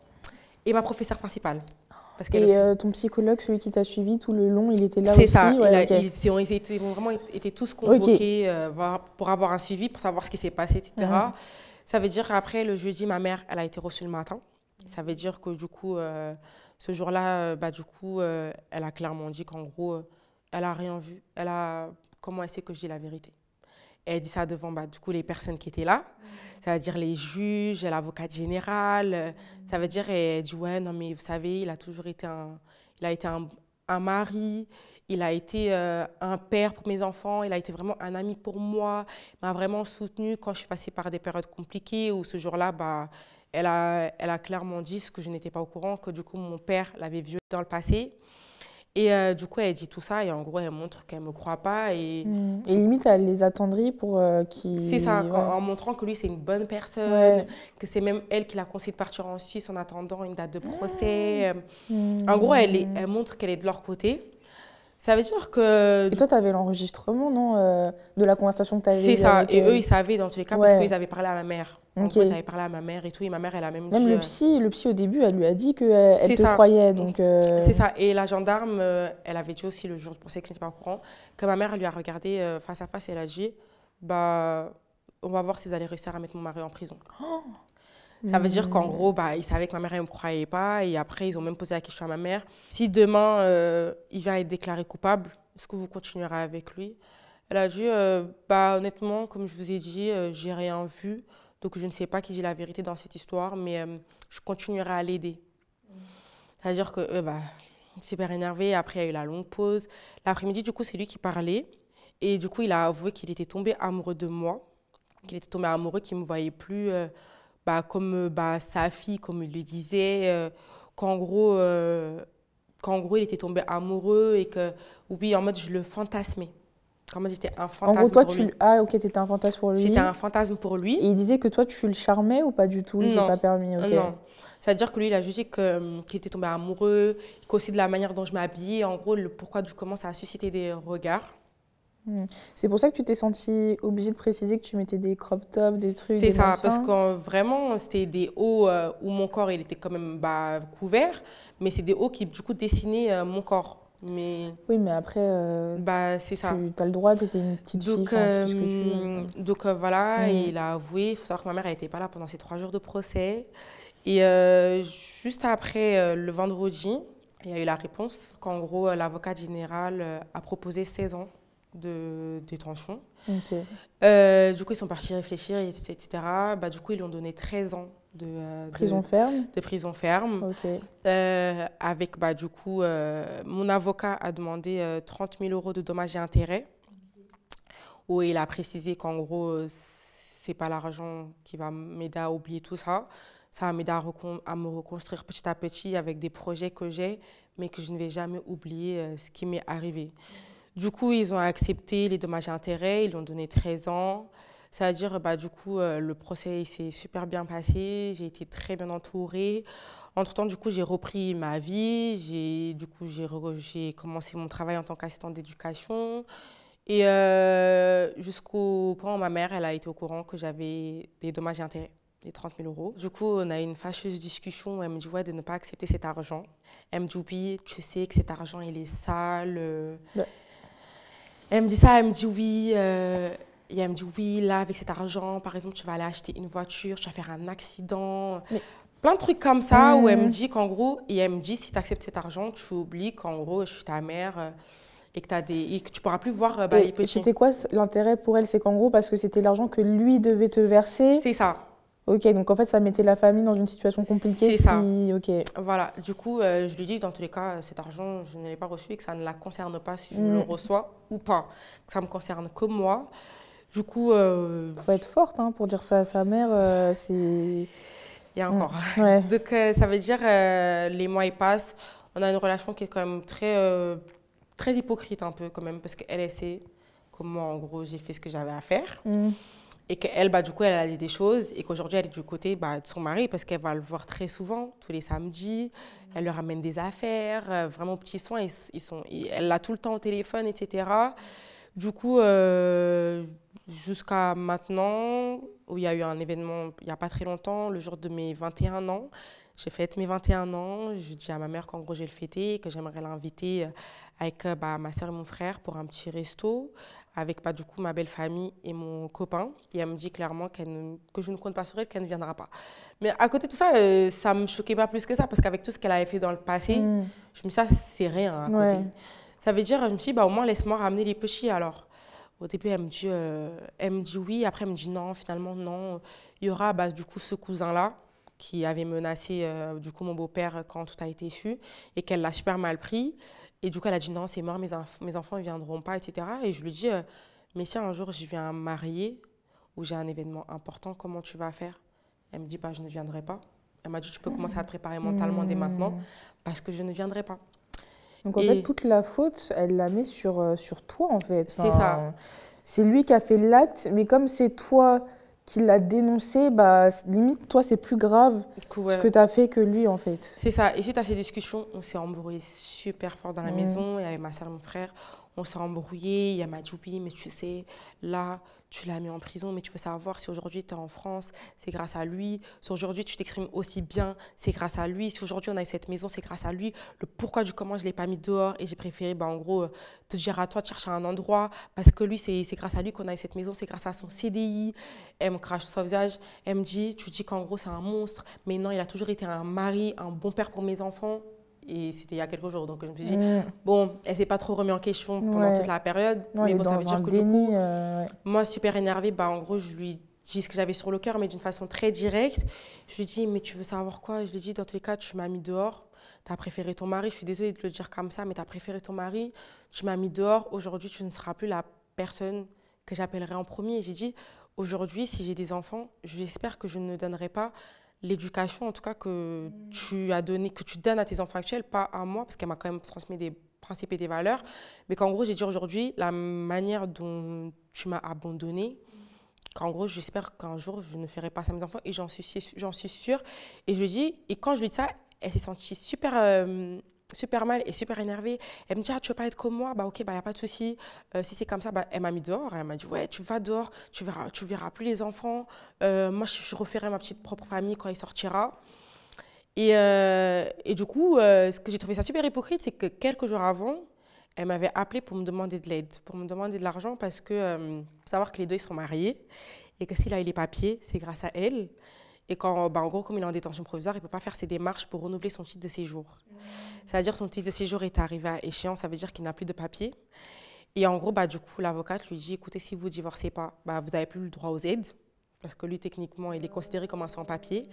Speaker 2: et ma professeure principale
Speaker 1: et euh, ton psychologue, celui qui t'a suivi tout le long, il était là aussi
Speaker 2: C'est ça, ils, ont vraiment été tous convoqués euh, pour avoir un suivi, pour savoir ce qui s'est passé, etc. Mhm. Ça veut dire qu'après, le jeudi, ma mère, elle a été reçue le matin. Ça veut dire que du coup, ce jour-là, bah, du coup, elle a clairement dit qu'en gros, elle a rien vu. Elle a comment elle sait que je dis la vérité? Elle dit ça devant bah, du coup, les personnes qui étaient là, ça veut dire les juges, l'avocat général. Ça veut dire, elle dit ouais, non mais vous savez, il a toujours été un, il a été un, un mari, il a été euh, un père pour mes enfants, il a été vraiment un ami pour moi, il m'a vraiment soutenu quand je suis passée par des périodes compliquées où ce jour-là, bah, elle, a, elle a clairement dit ce que je n'étais pas au courant, que du coup mon père l'avait violé dans le passé. Et euh, du coup, elle dit tout ça et en gros, elle montre qu'elle ne me croit pas. Et,
Speaker 1: mmh. et limite, elle les attendrit pour euh, qu'ils...
Speaker 2: C'est ça, en montrant que lui, c'est une bonne personne, que c'est même elle qui l'a conseillé de partir en Suisse en attendant une date de procès. Mmh. En gros, elle, elle montre qu'elle est de leur côté. Ça veut dire que...
Speaker 1: Et toi, tu avais l'enregistrement, non euh, De la conversation que tu avais
Speaker 2: C'est ça. Et eux, ils savaient dans tous les cas parce qu'ils avaient parlé à ma mère. Okay. ils avaient parlé à ma mère et tout. Et ma mère, elle a même,
Speaker 1: même
Speaker 2: dit...
Speaker 1: le psy, le psy, au début, elle lui a dit qu'elle elle te ça. croyait. Donc,
Speaker 2: euh, C'est ça. Et la gendarme, euh, elle avait dit aussi le jour du procès que je n'étais pas au courant, que ma mère, elle lui a regardé face à face et elle a dit, bah, on va voir si vous allez réussir à mettre mon mari en prison. Oh ça veut dire qu'en hmm. gros, bah, ils savaient que ma mère ne me croyait pas. Et après, ils ont même posé la question à ma mère. Si demain, euh, il va être déclaré coupable, est-ce que vous continuerez avec lui? Elle a dit, euh, bah, honnêtement, comme je vous ai dit, euh, j'ai rien vu. Donc, je ne sais pas qui dit la vérité dans cette histoire, mais je continuerai à l'aider. C'est-à-dire que, bah, super énervé. Après, il y a eu la longue pause. L'après-midi, du coup, c'est lui qui parlait. Et du coup, il a avoué qu'il était tombé amoureux de moi. Qu'il était tombé amoureux, qu'il ne me voyait plus bah, comme euh, bah, sa fille, comme il le disait, euh, qu'en gros, euh, qu'en gros, il était tombé amoureux et que, oui, en mode, je le fantasmais. En mode, j'étais un fantasme
Speaker 1: en gros, toi,
Speaker 2: pour
Speaker 1: tu...
Speaker 2: lui.
Speaker 1: Ah, ok, t'étais un fantasme pour lui.
Speaker 2: J'étais un fantasme pour lui.
Speaker 1: Et il disait que toi, tu le charmais ou pas du tout?
Speaker 2: Non.
Speaker 1: pas permis, ok.
Speaker 2: Non. C'est-à-dire que lui, il a jugé qu'il était tombé amoureux, qu'aussi de la manière dont je m'habillais, en gros, le pourquoi du comment ça a suscité des regards.
Speaker 1: Hmm. C'est pour ça que tu t'es sentie obligée de préciser que tu mettais des crop tops, des trucs.
Speaker 2: C'est ça, parce que vraiment, c'était des hauts euh, où mon corps il était quand même bah, couvert, mais c'est des hauts qui du coup dessinaient euh, mon corps. Mais...
Speaker 1: Oui, mais après, euh,
Speaker 2: bah, c'est ça.
Speaker 1: tu as le droit, tu étais une petite
Speaker 2: donc,
Speaker 1: fille.
Speaker 2: ce que tu donc voilà, hmm. il a avoué. Il faut savoir que ma mère n'était pas là pendant ces trois jours de procès. Et juste après le vendredi, il y a eu la réponse qu'en gros, l'avocat général a proposé 16 ans de détention. Euh, du coup, ils sont partis réfléchir, etc. Bah, du coup, ils lui ont donné 13 ans de, euh,
Speaker 1: prison ferme.
Speaker 2: De prison ferme. Euh, avec, bah, du coup, mon avocat a demandé 30 000 euros de dommages et intérêts, où il a précisé qu'en gros, c'est pas l'argent qui va m'aider à oublier tout ça. Ça va m'aider à, à, me reconstruire petit à petit avec des projets que j'ai, mais que je ne vais jamais oublier ce qui m'est arrivé. Du coup, ils ont accepté les dommages et intérêts, ils lui ont donné 13 ans. C'est-à-dire, bah, du coup, euh, le procès s'est super bien passé, j'ai été très bien entourée. Entre-temps, du coup, j'ai repris ma vie, j'ai, du coup, j'ai, commencé mon travail en tant qu'assistante d'éducation. Et euh, jusqu'au point où ma mère, elle a été au courant que j'avais des dommages et intérêts, les 30 000 euros. Du coup, on a eu une fâcheuse discussion où elle me dit ouais, de ne pas accepter cet argent. Elle me dit oui, tu sais que cet argent, il est sale. Elle me dit ça, elle me dit oui. Euh, et elle me dit oui, là, avec cet argent, par exemple, tu vas aller acheter une voiture, tu vas faire un accident. Plein de trucs comme ça où elle me dit qu'en gros, et elle me dit si tu acceptes cet argent, tu oublies qu'en gros, je suis ta mère. Euh, et que, as des, et que tu pourras plus voir euh, bah, les petits.
Speaker 1: C'était quoi l'intérêt pour elle? C'est qu'en gros, parce que c'était l'argent que lui devait te verser.
Speaker 2: C'est ça.
Speaker 1: Ok, donc en fait, ça mettait la famille dans une situation compliquée.
Speaker 2: C'est ça.
Speaker 1: Ok.
Speaker 2: Voilà, du coup, euh, je lui dis que dans tous les cas, cet argent, je ne l'ai pas reçu et que ça ne la concerne pas si je le mm. reçois ou pas. Que ça me concerne que moi. Du coup. Il
Speaker 1: euh, faut être forte hein, pour dire ça à sa mère. Euh, c'est. Il
Speaker 2: y a encore. Mm. donc, ça veut dire, les mois ils passent. On a une relation qui est quand même très, très hypocrite, un peu, quand même, parce qu'elle, elle sait comment, en gros, j'ai fait ce que j'avais à faire. Mm et qu'elle, bah, du coup, elle a dit des choses et qu'aujourd'hui, elle est du côté bah, de son mari parce qu'elle va le voir très souvent, tous les samedis. Elle leur amène des affaires, euh, vraiment petits soins. Ils, sont, elle l'a tout le temps au téléphone, etc. Du coup, euh, jusqu'à maintenant, où il y a eu un événement il n'y a pas très longtemps, le jour de mes 21 ans, j'ai fêté mes 21 ans. Je dis à ma mère qu'en gros, je vais le fêter que j'aimerais l'inviter euh, avec bah, ma soeur et mon frère pour un petit resto avec bah, du coup ma belle famille et mon copain. Et elle me dit clairement que je ne compte pas sur elle, qu'elle ne viendra pas. Mais à côté de tout ça, euh, ça ne me choquait pas plus que ça, parce qu'avec tout ce qu'elle avait fait dans le passé, mm. je me suis dit, ça, c'est rien à côté. Ça veut dire, je me suis dit, bah, au moins, laisse-moi ramener les petits alors. Au début, elle me, dit, euh, elle me dit oui, après, elle me dit non, finalement, non. Il y aura bah, du coup ce cousin-là qui avait menacé euh, du coup mon beau-père quand tout a été su et qu'elle l'a super mal pris. Et du coup, elle a dit non, c'est mort, mes, mes enfants ne viendront pas, etc. Et je lui dis, euh, mais si un jour je viens marier ou j'ai un événement important, comment tu vas faire? Elle me dit, bah, je ne viendrai pas. Elle m'a dit, tu peux commencer à te préparer mentalement dès maintenant mmh. parce que je ne viendrai pas.
Speaker 1: Donc en fait, toute la faute, elle la met sur, euh, sur toi, en fait. c'est ça. C'est lui qui a fait l'acte, mais comme c'est toi qui l'a dénoncé, bah, limite, toi, c'est plus grave ce que tu as fait que lui, en fait.
Speaker 2: C'est ça. Et suite à ces discussions, on s'est embrouillé super fort dans la maison. Il y avait ma soeur et mon frère. On s'est embrouillé. Il y a ma oui, mais tu sais, là, tu l'as mis en prison, mais tu veux savoir si aujourd'hui tu es en France, c'est grâce à lui. Si aujourd'hui tu t'exprimes aussi bien, c'est grâce à lui. Si aujourd'hui on a cette maison, c'est grâce à lui. Le pourquoi du comment je l'ai pas mis dehors et j'ai préféré, bah, en gros, euh, te dire à toi de chercher un endroit parce que lui, c'est grâce à lui qu'on a eu cette maison, c'est grâce à son CDI. Elle me crache son visage. Elle me dit, tu dis qu'en gros c'est un monstre, mais non, il a toujours été un mari, un bon père pour mes enfants et c'était il y a quelques jours. Donc je me suis dit, mm. bon, elle s'est pas trop remis en question pendant toute la période. mais bon, ça veut dire que du coup, euh, moi, super énervée, bah, en gros, je lui dis ce que j'avais sur le cœur, mais d'une façon très directe. Je lui dis, mais tu veux savoir quoi? Je lui dis, dans tous les cas, tu m'as mis dehors. Tu as préféré ton mari. Je suis désolée de le dire comme ça, mais tu as préféré ton mari. Tu m'as mis dehors. Aujourd'hui, tu ne seras plus la personne que j'appellerai en premier. Et j'ai dit, aujourd'hui, si j'ai des enfants, j'espère que je ne donnerai pas l'éducation, en tout cas, que tu as donné, que tu donnes à tes enfants actuels, pas à moi, parce qu'elle m'a quand même transmis des principes et des valeurs. Mais qu'en gros, j'ai dit aujourd'hui, la manière dont tu m'as abandonné, qu'en gros, j'espère qu'un jour, je ne ferai pas ça à mes enfants, et j'en suis, j'en suis sûre. Et je dis, et quand je lui dis ça, elle s'est sentie super. Euh, super mal et super énervée. Elle me dit, ah, tu veux pas être comme moi? Bah ok, bah y a pas de souci. Euh, si c'est comme ça, bah, elle m'a mis dehors. Elle m'a dit, ouais, tu vas dehors, tu verras, tu verras plus les enfants. Euh, moi, je, referai ma petite propre famille quand il sortira. Et, euh, et du coup, ce que j'ai trouvé ça super hypocrite, c'est que quelques jours avant, elle m'avait appelé pour me demander de l'aide, pour me demander de l'argent parce que savoir que les deux ils sont mariés et que s'il a eu les papiers, c'est grâce à elle. Et quand, bah, en gros, comme il est en détention provisoire, il ne peut pas faire ses démarches pour renouveler son titre de séjour. C'est-à-dire son titre de séjour est arrivé à échéance, ça veut dire qu'il n'a plus de papier. Et en gros, bah, du coup, l'avocate lui dit, écoutez, si vous ne divorcez pas, bah, vous n'avez plus le droit aux aides, parce que lui, techniquement, il est considéré comme un sans-papier.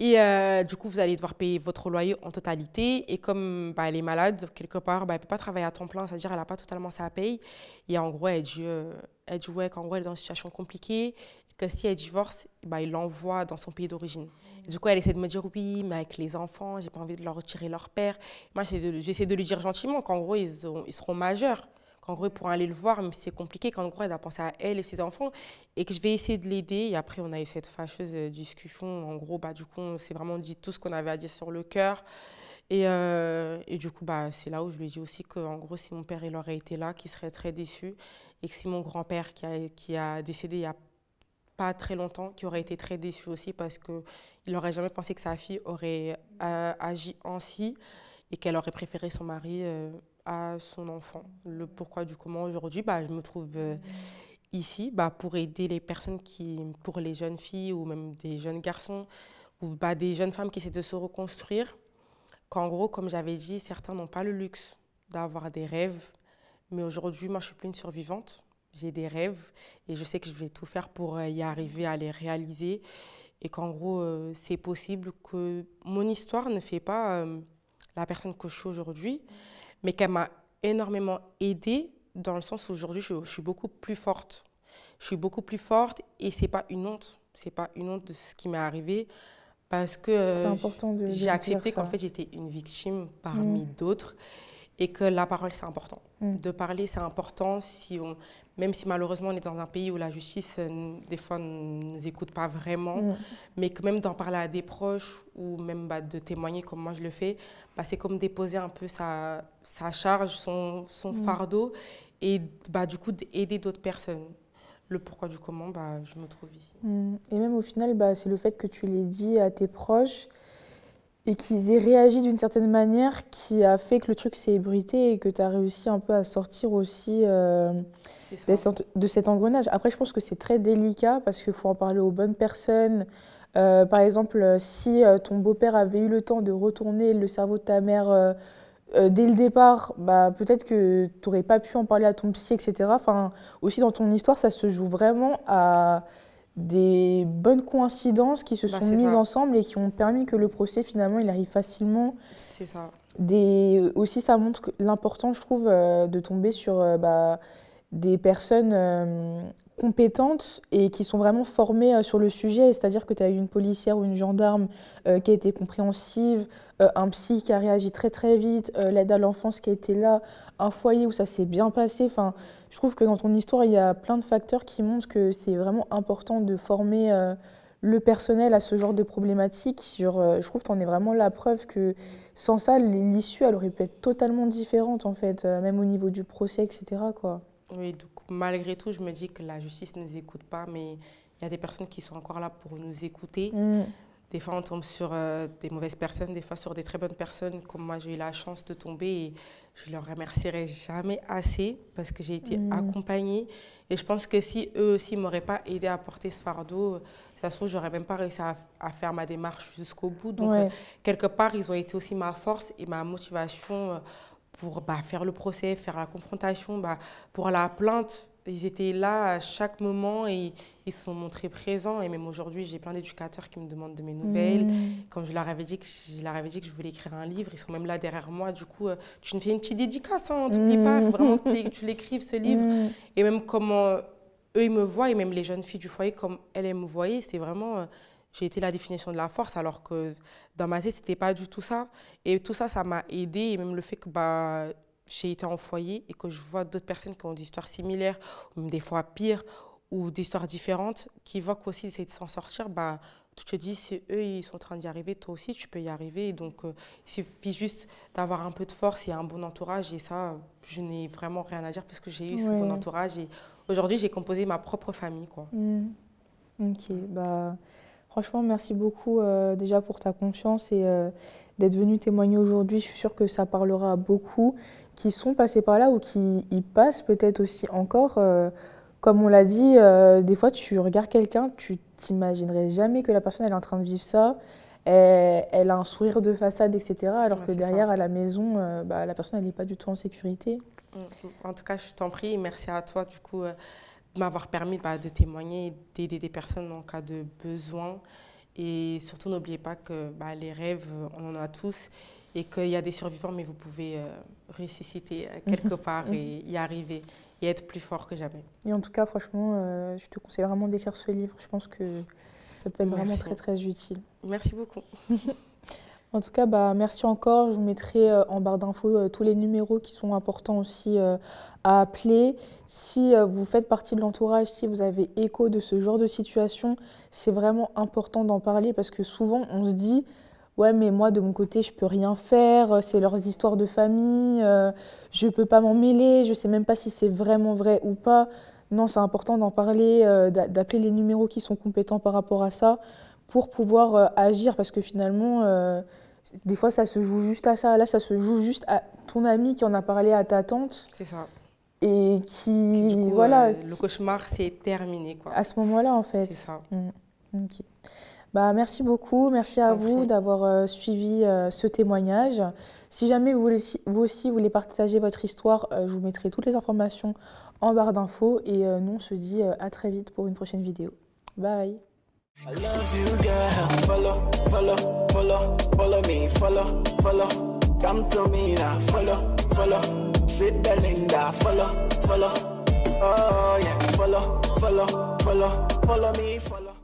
Speaker 2: Et euh, du coup, vous allez devoir payer votre loyer en totalité. Et comme bah, elle est malade, quelque part, bah, elle ne peut pas travailler à temps plein, c'est-à-dire qu'elle n'a pas totalement sa paye. Et en gros, elle dit, euh, elle dit ouais, qu'en gros, elle est dans une situation compliquée que si elle divorce, bah, il l'envoie dans son pays d'origine. Du coup, elle essaie de me dire oui, mais avec les enfants, j'ai pas envie de leur retirer leur père. Moi, j'essaie de, lui dire gentiment qu'en gros, ils, seront majeurs, qu'en gros, ils pourront aller le voir, mais c'est compliqué, qu'en gros, elle doit penser à elle et ses enfants, et que je vais essayer de l'aider. Et après, on a eu cette fâcheuse euh, discussion. En gros, bah, du coup, on s'est vraiment dit tout ce qu'on avait à dire sur le cœur. Et, euh, du coup, bah, c'est là où je lui ai dit aussi qu'en gros, si mon père il aurait été là, qu'il serait très déçu. Et que si mon grand-père, qui a, qui a décédé il y a pas très longtemps, qui aurait été très déçu aussi parce qu'il n'aurait jamais pensé que sa fille aurait euh, agi ainsi et qu'elle aurait préféré son mari euh, à son enfant. Le pourquoi du comment aujourd'hui, bah, je me trouve euh, ici bah, pour aider les personnes qui, pour les jeunes filles ou même des jeunes garçons ou bah, des jeunes femmes qui essaient de se reconstruire. Qu'en gros, comme j'avais dit, certains n'ont pas le luxe d'avoir des rêves. Mais aujourd'hui, moi, je suis plus une survivante j'ai des rêves et je sais que je vais tout faire pour euh, y arriver à les réaliser et qu'en gros, euh, c'est possible que mon histoire ne fait pas euh, la personne que je suis aujourd'hui, mais qu'elle m'a énormément aidée dans le sens où aujourd'hui, je, suis beaucoup plus forte. Je suis beaucoup plus forte et c'est pas une honte. C'est pas une honte de ce qui m'est arrivé parce que j'ai accepté qu'en fait, j'étais une victime parmi mmh. d'autres et que la parole, c'est important. Mm. De parler, c'est important, si on, même si malheureusement on est dans un pays où la justice, euh, des fois, ne nous écoute pas vraiment, mm. mais que même d'en parler à des proches ou même bah, de témoigner comme moi je le fais, bah, c'est comme déposer un peu sa, sa charge, son, son mm. fardeau, et bah, du coup d'aider d'autres personnes. Le pourquoi du comment, bah, je me trouve ici.
Speaker 1: Et même au final, bah, c'est le fait que tu l'aies dit à tes proches et qu'ils aient réagi d'une certaine manière qui a fait que le truc s'est ébruité et que tu as réussi un peu à sortir aussi euh, de cet engrenage. Après, je pense que c'est très délicat parce qu'il faut en parler aux bonnes personnes. Euh, par exemple, si euh, ton beau-père avait eu le temps de retourner le cerveau de ta mère dès le départ, bah, peut-être que tu n'aurais pas pu en parler à ton psy, etc. Enfin, aussi dans ton histoire, ça se joue vraiment à des bonnes coïncidences qui se bah, sont mises ensemble et qui ont permis que le procès finalement il arrive facilement.
Speaker 2: C'est ça.
Speaker 1: Des, aussi ça montre l'important je trouve euh, de tomber sur euh, bah, des personnes euh, compétentes et qui sont vraiment formées sur le sujet. C'est-à-dire que tu as eu une policière ou une gendarme qui a été compréhensive, un psy qui a réagi très très vite, l'aide à l'enfance qui a été là, un foyer où ça s'est bien passé. Enfin, je trouve que dans ton histoire, il y a plein de facteurs qui montrent que c'est vraiment important de former le personnel à ce genre de problématiques. je trouve que tu en es vraiment la preuve que sans ça, l'issue, elle aurait pu être totalement différente, en fait, même au niveau du procès, etc. Quoi.
Speaker 2: Oui, donc malgré tout, je me dis que la justice ne nous écoute pas, mais il y a des personnes qui sont encore là pour nous écouter. Mm. Des fois, on tombe sur euh, des mauvaises personnes, des fois sur des très bonnes personnes, comme moi, j'ai eu la chance de tomber et je leur remercierai jamais assez parce que j'ai été mm. accompagnée. Et je pense que si eux aussi ne m'auraient pas aidé à porter ce fardeau, ça se trouve, j'aurais même pas réussi à, faire ma démarche jusqu'au bout. Donc, euh, quelque part, ils ont été aussi ma force et ma motivation. Euh, pour bah, faire le procès, faire la confrontation, bah, pour la plainte. Ils étaient là à chaque moment et ils se sont montrés présents. Et même aujourd'hui, j'ai plein d'éducateurs qui me demandent de mes nouvelles. Mmh. Comme je leur, avais dit que je leur avais dit que je voulais écrire un livre, ils sont même là derrière moi. Du coup, euh, tu me fais une petite dédicace, hein, n'oublie pas, il faut vraiment que tu l'écrives, ce livre. Mmh. Et même comment eux, ils me voient, et même les jeunes filles du foyer, comme elles, elles me voyaient, c'était vraiment... Euh, j'ai été la définition de la force, alors que dans ma tête, ce n'était pas du tout ça. Et tout ça, ça m'a aidé. Et même le fait que bah, j'ai été en foyer et que je vois d'autres personnes qui ont des histoires similaires, ou même des fois pires, ou des histoires différentes, qui voient qu'aussi ils essaient de s'en sortir, bah, tu te dis, si eux, ils sont en train d'y arriver, toi aussi, tu peux y arriver. Donc, euh, il suffit juste d'avoir un peu de force et un bon entourage. Et ça, je n'ai vraiment rien à dire parce que j'ai eu ce bon entourage. Et aujourd'hui, j'ai composé ma propre famille. Quoi.
Speaker 1: Mmh. Ok, bah... Franchement, merci beaucoup euh, déjà pour ta confiance et euh, d'être venu témoigner aujourd'hui. Je suis sûre que ça parlera à beaucoup qui sont passés par là ou qui y passent peut-être aussi encore. Euh, comme on l'a dit, des fois tu regardes quelqu'un, tu t'imaginerais jamais que la personne elle est en train de vivre ça. Elle, a un sourire de façade, etc. Alors que derrière, à la maison, bah, la personne elle n'est pas du tout en sécurité.
Speaker 2: En tout cas, je t'en prie. Merci à toi du coup m'avoir permis bah, de témoigner, d'aider des personnes en cas de besoin. Et surtout, n'oubliez pas que bah, les rêves, on en a tous et qu'il y a des survivants, mais vous pouvez euh, ressusciter quelque part et y arriver et être plus fort que jamais.
Speaker 1: Et en tout cas, franchement, euh, je te conseille vraiment d'écrire ce livre. Je pense que ça peut être vraiment très, très utile.
Speaker 2: Merci beaucoup.
Speaker 1: En tout cas, bah, merci encore. Je vous mettrai euh, en barre d'infos euh, tous les numéros qui sont importants aussi euh, à appeler. Si vous faites partie de l'entourage, si vous avez écho de ce genre de situation, c'est vraiment important d'en parler parce que souvent on se dit ouais mais moi de mon côté je peux rien faire, c'est leurs histoires de famille, je ne peux pas m'en mêler, je ne sais même pas si c'est vraiment vrai ou pas. Non, c'est important d'en parler, d'appeler les numéros qui sont compétents par rapport à ça pour pouvoir euh, agir parce que finalement, euh, des fois, ça se joue juste à ça. Là, ça se joue juste à ton ami qui en a parlé à ta tante.
Speaker 2: C'est ça.
Speaker 1: Et qui, voilà. Euh,
Speaker 2: le cauchemar, c'est terminé, quoi.
Speaker 1: À ce moment-là, en fait.
Speaker 2: C'est ça.
Speaker 1: Mm. Bah, merci beaucoup. Merci à vous d'avoir suivi ce témoignage. Si jamais vous, voulez, vous aussi voulez partager votre histoire, je vous mettrai toutes les informations en barre d'infos. Et nous, on se dit à très vite pour une prochaine vidéo. Bye. I love you, girl. Follow, follow, follow, follow me. Follow, follow. Come to me now. Follow, follow. Sweet Belinda. Follow, follow. Oh, yeah. Follow, follow, follow, follow me. Follow.